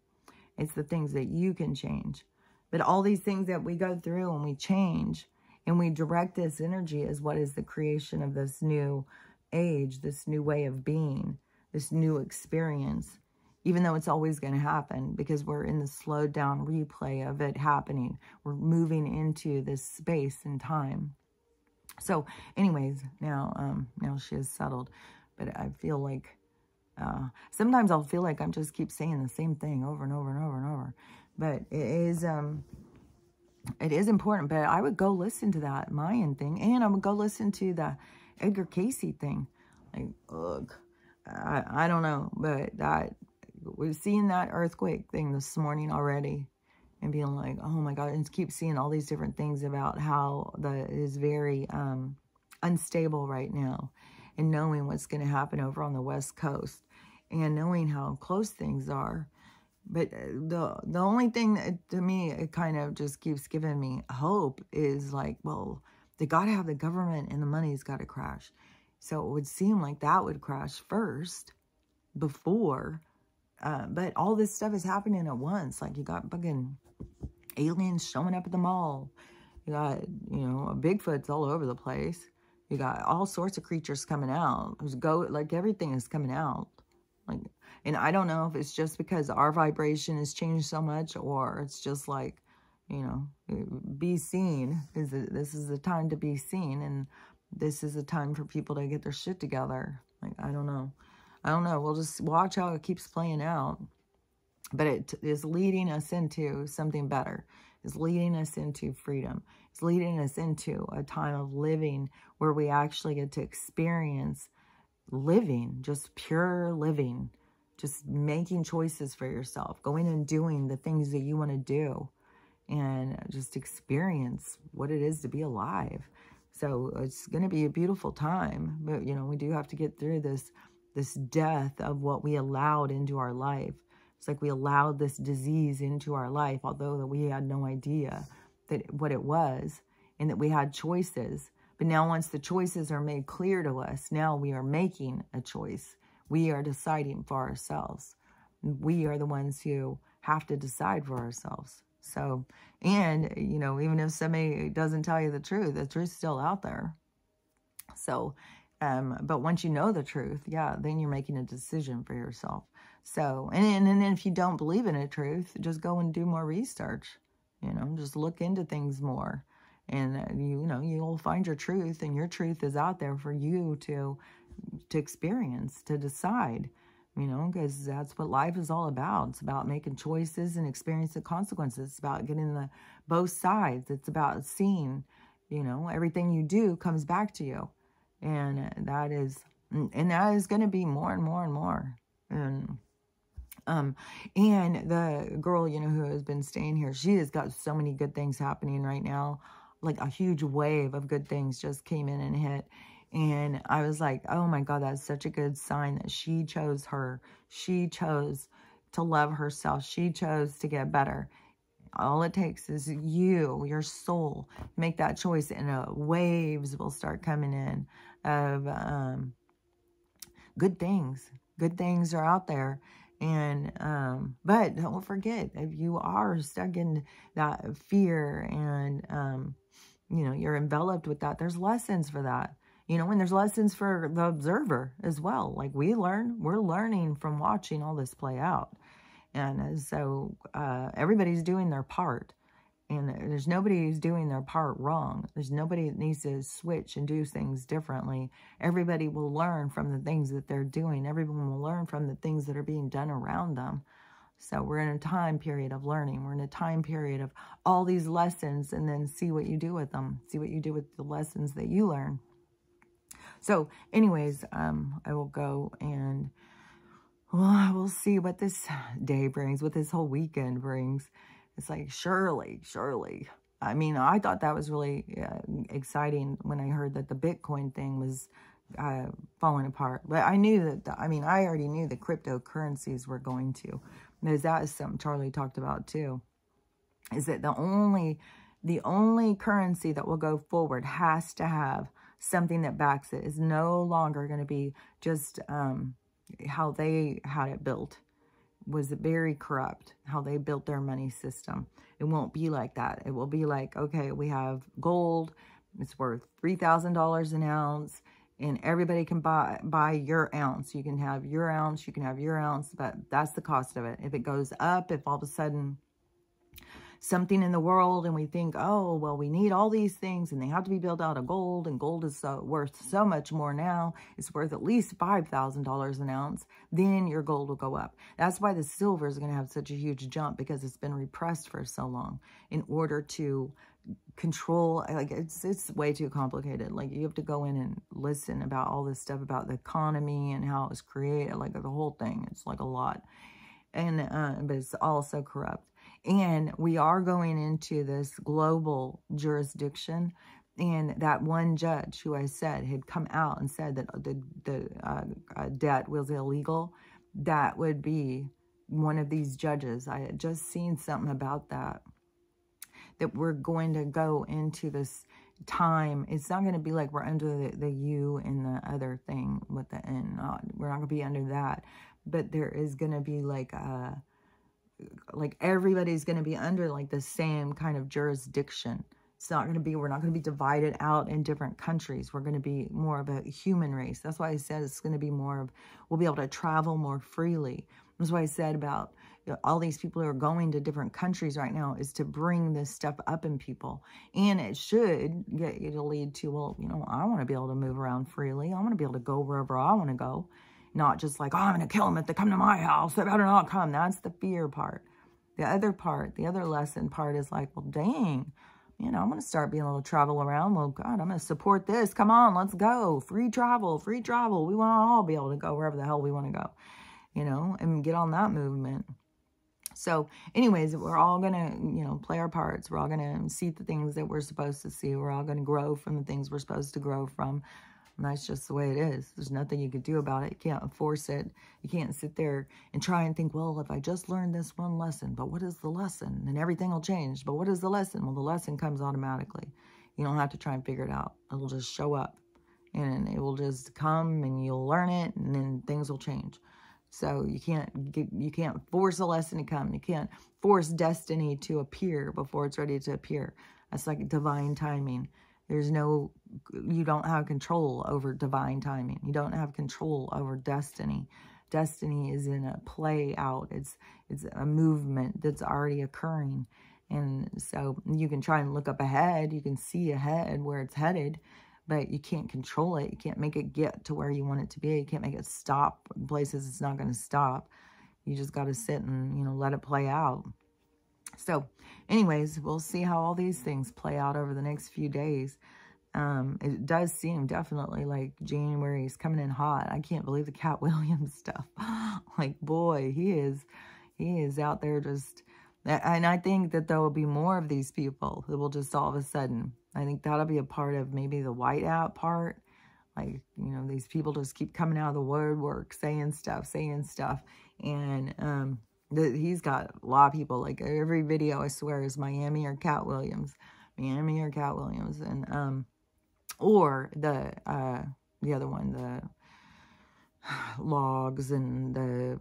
It's the things that you can change. But all these things that we go through and we change and we direct this energy is what is the creation of this new age, this new way of being, this new experience, even though it's always going to happen because we're in the slowed down replay of it happening. We're moving into this space and time. So anyways, now, um, now she is settled, but I feel like, uh, sometimes I'll feel like I'm just keep saying the same thing over and over and over and over, but it is, um, it is important, but I would go listen to that Mayan thing and I would go listen to the Edgar Cayce thing. Like, ugh. I, I don't know, but that we've seen that earthquake thing this morning already and being like, oh my God, and keep seeing all these different things about how the is very um, unstable right now and knowing what's going to happen over on the West Coast and knowing how close things are. But uh, the the only thing that to me it kind of just keeps giving me hope is like, well, they got to have the government and the money's got to crash. So it would seem like that would crash first before. Uh, but all this stuff is happening at once. Like you got fucking aliens showing up at the mall. You got, you know, Bigfoot's all over the place. You got all sorts of creatures coming out. There's go like everything is coming out. Like, and I don't know if it's just because our vibration has changed so much, or it's just like you know, be seen. Is this is the time to be seen, and this is the time for people to get their shit together. Like I don't know, I don't know. We'll just watch how it keeps playing out, but it is leading us into something better. It's leading us into freedom. It's leading us into a time of living where we actually get to experience living, just pure living, just making choices for yourself, going and doing the things that you want to do and just experience what it is to be alive. So it's going to be a beautiful time, but you know, we do have to get through this this death of what we allowed into our life. It's like we allowed this disease into our life, although that we had no idea that what it was and that we had choices. But now once the choices are made clear to us, now we are making a choice. We are deciding for ourselves. We are the ones who have to decide for ourselves. So, and, you know, even if somebody doesn't tell you the truth, the truth's still out there. So, um, but once you know the truth, yeah, then you're making a decision for yourself. So, and, and, and if you don't believe in a truth, just go and do more research, you know, just look into things more. And, uh, you know, you'll find your truth and your truth is out there for you to, to experience, to decide. You know, because that's what life is all about. It's about making choices and experiencing consequences. It's about getting the both sides. It's about seeing, you know, everything you do comes back to you. And that is, and that is going to be more and more and more. And, um, and the girl, you know, who has been staying here, she has got so many good things happening right now. Like a huge wave of good things just came in and hit and I was like, oh my God, that's such a good sign that she chose her. She chose to love herself. She chose to get better. All it takes is you, your soul, make that choice and uh, waves will start coming in of um, good things. Good things are out there. And, um, but don't forget, if you are stuck in that fear and, um, you know, you're enveloped with that, there's lessons for that you know, and there's lessons for the observer as well. Like we learn, we're learning from watching all this play out. And so uh, everybody's doing their part. And there's nobody who's doing their part wrong. There's nobody that needs to switch and do things differently. Everybody will learn from the things that they're doing. Everyone will learn from the things that are being done around them. So we're in a time period of learning. We're in a time period of all these lessons and then see what you do with them. See what you do with the lessons that you learn. So anyways, um, I will go and well, we'll see what this day brings, what this whole weekend brings. It's like, surely, surely. I mean, I thought that was really uh, exciting when I heard that the Bitcoin thing was uh, falling apart. But I knew that, the, I mean, I already knew the cryptocurrencies were going to. Because that is something Charlie talked about too. Is that the only, the only currency that will go forward has to have something that backs it is no longer going to be just um, how they had it built was very corrupt, how they built their money system. It won't be like that. It will be like, okay, we have gold. It's worth $3,000 an ounce and everybody can buy buy your ounce. You can have your ounce, you can have your ounce, but that's the cost of it. If it goes up, if all of a sudden something in the world and we think, oh, well, we need all these things and they have to be built out of gold and gold is worth so much more now. It's worth at least $5,000 an ounce. Then your gold will go up. That's why the silver is going to have such a huge jump because it's been repressed for so long in order to control like it's it's way too complicated like you have to go in and listen about all this stuff about the economy and how it was created like the whole thing it's like a lot and uh but it's also corrupt and we are going into this global jurisdiction. And that one judge who I said had come out and said that the, the uh, uh, debt was illegal, that would be one of these judges. I had just seen something about that, that we're going to go into this time. It's not going to be like we're under the, the U in the other thing with the N. We're not going to be under that. But there is going to be like a like everybody's going to be under like the same kind of jurisdiction. It's not going to be, we're not going to be divided out in different countries. We're going to be more of a human race. That's why I said it's going to be more of, we'll be able to travel more freely. That's why I said about you know, all these people who are going to different countries right now is to bring this stuff up in people. And it should get you to lead to, well, you know, I want to be able to move around freely. I want to be able to go wherever I want to go. Not just like, oh, I'm going to kill them if they come to my house. They better not come. That's the fear part. The other part, the other lesson part is like, well, dang, you know, I'm going to start being able to travel around. Well, God, I'm going to support this. Come on, let's go. Free travel, free travel. We want to all be able to go wherever the hell we want to go, you know, and get on that movement. So anyways, we're all going to, you know, play our parts. We're all going to see the things that we're supposed to see. We're all going to grow from the things we're supposed to grow from. And that's just the way it is. There's nothing you can do about it. You can't force it. You can't sit there and try and think, well, if I just learned this one lesson, but what is the lesson? And everything will change. But what is the lesson? Well, the lesson comes automatically. You don't have to try and figure it out. It'll just show up. And it will just come and you'll learn it and then things will change. So you can't get, you can't force a lesson to come. You can't force destiny to appear before it's ready to appear. That's like divine timing. There's no, you don't have control over divine timing. You don't have control over destiny. Destiny is in a play out. It's, it's a movement that's already occurring. And so you can try and look up ahead. You can see ahead where it's headed. but you can't control it. You can't make it get to where you want it to be. You can't make it stop places it's not going to stop. You just got to sit and, you know, let it play out. So, anyways, we'll see how all these things play out over the next few days. Um, it does seem definitely like January is coming in hot. I can't believe the Katt Williams stuff. like, boy, he is, he is out there just, and I think that there will be more of these people that will just all of a sudden, I think that'll be a part of maybe the whiteout part. Like, you know, these people just keep coming out of the woodwork, saying stuff, saying stuff. And, um, he's got a lot of people, like every video I swear is Miami or Katt Williams. Miami or Katt Williams. And, um, or the, uh, the other one, the logs and the,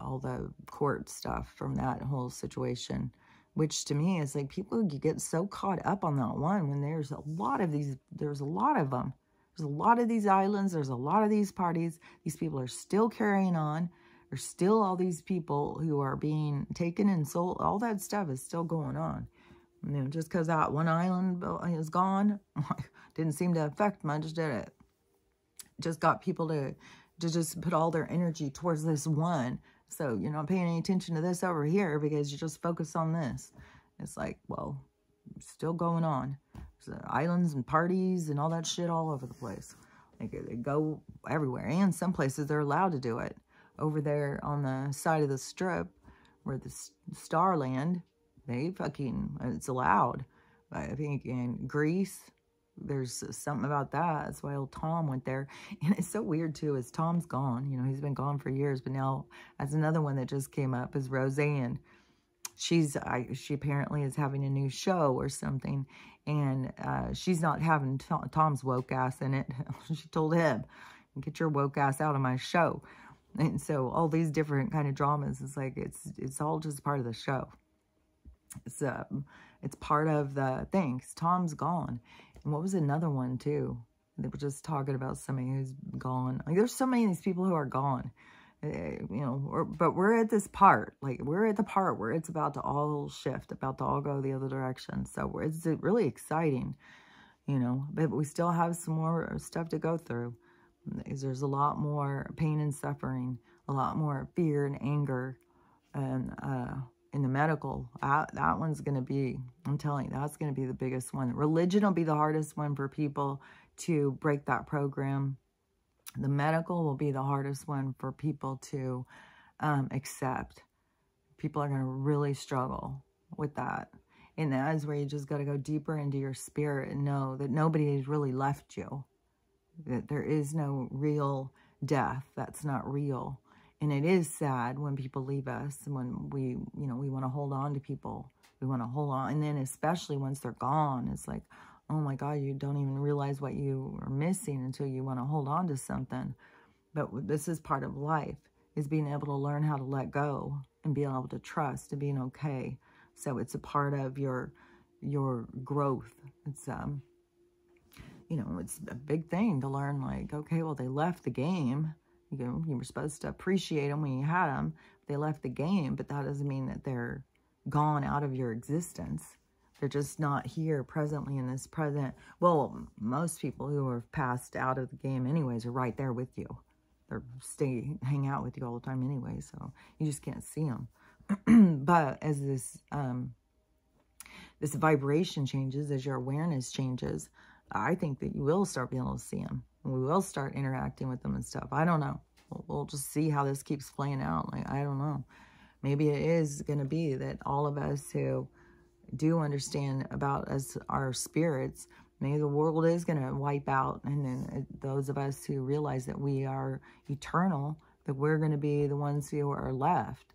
all the court stuff from that whole situation. Which to me is like people get so caught up on that one when there's a lot of these, there's a lot of them. There's a lot of these islands. There's a lot of these parties. These people are still carrying on. There's still all these people who are being taken and sold. All that stuff is still going on. You know, just because that one island is gone, didn't seem to affect much, did it? Just got people to, to just put all their energy towards this one. So you're not paying any attention to this over here because you just focus on this. It's like, well, still going on. There's uh, islands and parties and all that shit all over the place. Like, they go everywhere. And some places they're allowed to do it over there on the side of the strip where the Starland, they fucking, it's allowed. I think in Greece, there's something about that. That's why old Tom went there. And it's so weird too, is Tom's gone. You know, he's been gone for years, but now as another one that just came up is Roseanne. She's, I, she apparently is having a new show or something. And uh, she's not having Tom's woke ass in it. she told him, get your woke ass out of my show. And so all these different kind of dramas, it's like, it's, it's all just part of the show. It's, um, it's part of the thing. Tom's gone. And what was another one too? They were just talking about somebody who's gone. Like there's so many of these people who are gone. Uh, you know, we're, but we're at this part, like we're at the part where it's about to all shift, about to all go the other direction. So it's really exciting, you know, but we still have some more stuff to go through there's a lot more pain and suffering, a lot more fear and anger, and uh, in the medical, that, that one's going to be, I'm telling you, that's going to be the biggest one. Religion will be the hardest one for people to break that program. The medical will be the hardest one for people to um, accept. People are going to really struggle with that. And that is where you just got to go deeper into your spirit and know that nobody has really left you that there is no real death. That's not real. And it is sad when people leave us and when we, you know, we want to hold on to people. We want to hold on. And then especially once they're gone, it's like, oh my God, you don't even realize what you are missing until you want to hold on to something. But this is part of life, is being able to learn how to let go and being able to trust and being okay. So it's a part of your your growth. It's um you know, it's a big thing to learn like, okay, well, they left the game. You know, you were supposed to appreciate them when you had them. They left the game, but that doesn't mean that they're gone out of your existence. They're just not here presently in this present. Well, most people who have passed out of the game anyways are right there with you. They're stay, hang out with you all the time anyway, so you just can't see them. but as this, um, this vibration changes, as your awareness changes, I think that you will start being able to see them. We will start interacting with them and stuff. I don't know. We'll, we'll just see how this keeps playing out. Like, I don't know. Maybe it is going to be that all of us who do understand about us, our spirits, maybe the world is going to wipe out. And then uh, those of us who realize that we are eternal, that we're going to be the ones who are left.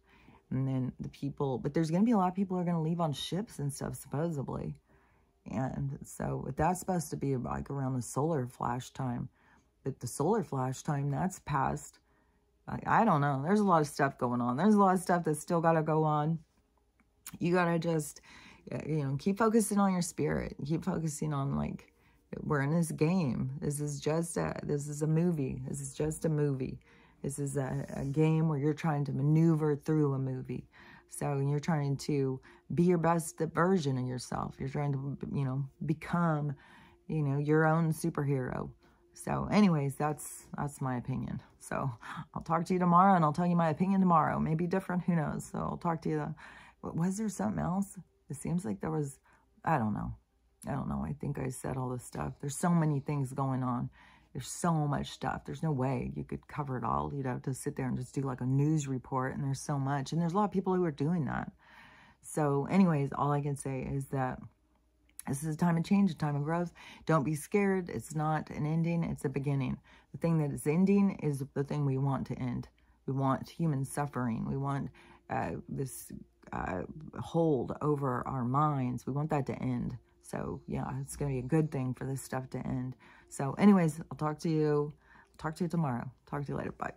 And then the people, but there's going to be a lot of people who are going to leave on ships and stuff, supposedly. And so that's supposed to be like around the solar flash time. But the solar flash time, that's past. Like, I don't know. There's a lot of stuff going on. There's a lot of stuff that's still got to go on. You got to just, you know, keep focusing on your spirit. Keep focusing on like, we're in this game. This is just a, this is a movie. This is just a movie. This is a, a game where you're trying to maneuver through a movie. So you're trying to be your best version of yourself. You're trying to, you know, become you know, your own superhero. So anyways, that's that's my opinion. So I'll talk to you tomorrow and I'll tell you my opinion tomorrow. Maybe different, who knows. So I'll talk to you. Was there something else? It seems like there was, I don't know. I don't know. I think I said all this stuff. There's so many things going on. There's so much stuff. There's no way you could cover it all. You'd have to sit there and just do like a news report and there's so much. And there's a lot of people who are doing that. So anyways, all I can say is that this is a time of change, a time of growth. Don't be scared. It's not an ending. It's a beginning. The thing that is ending is the thing we want to end. We want human suffering. We want uh, this uh, hold over our minds. We want that to end. So, yeah, it's going to be a good thing for this stuff to end. So, anyways, I'll talk to you. I'll talk to you tomorrow. Talk to you later. Bye.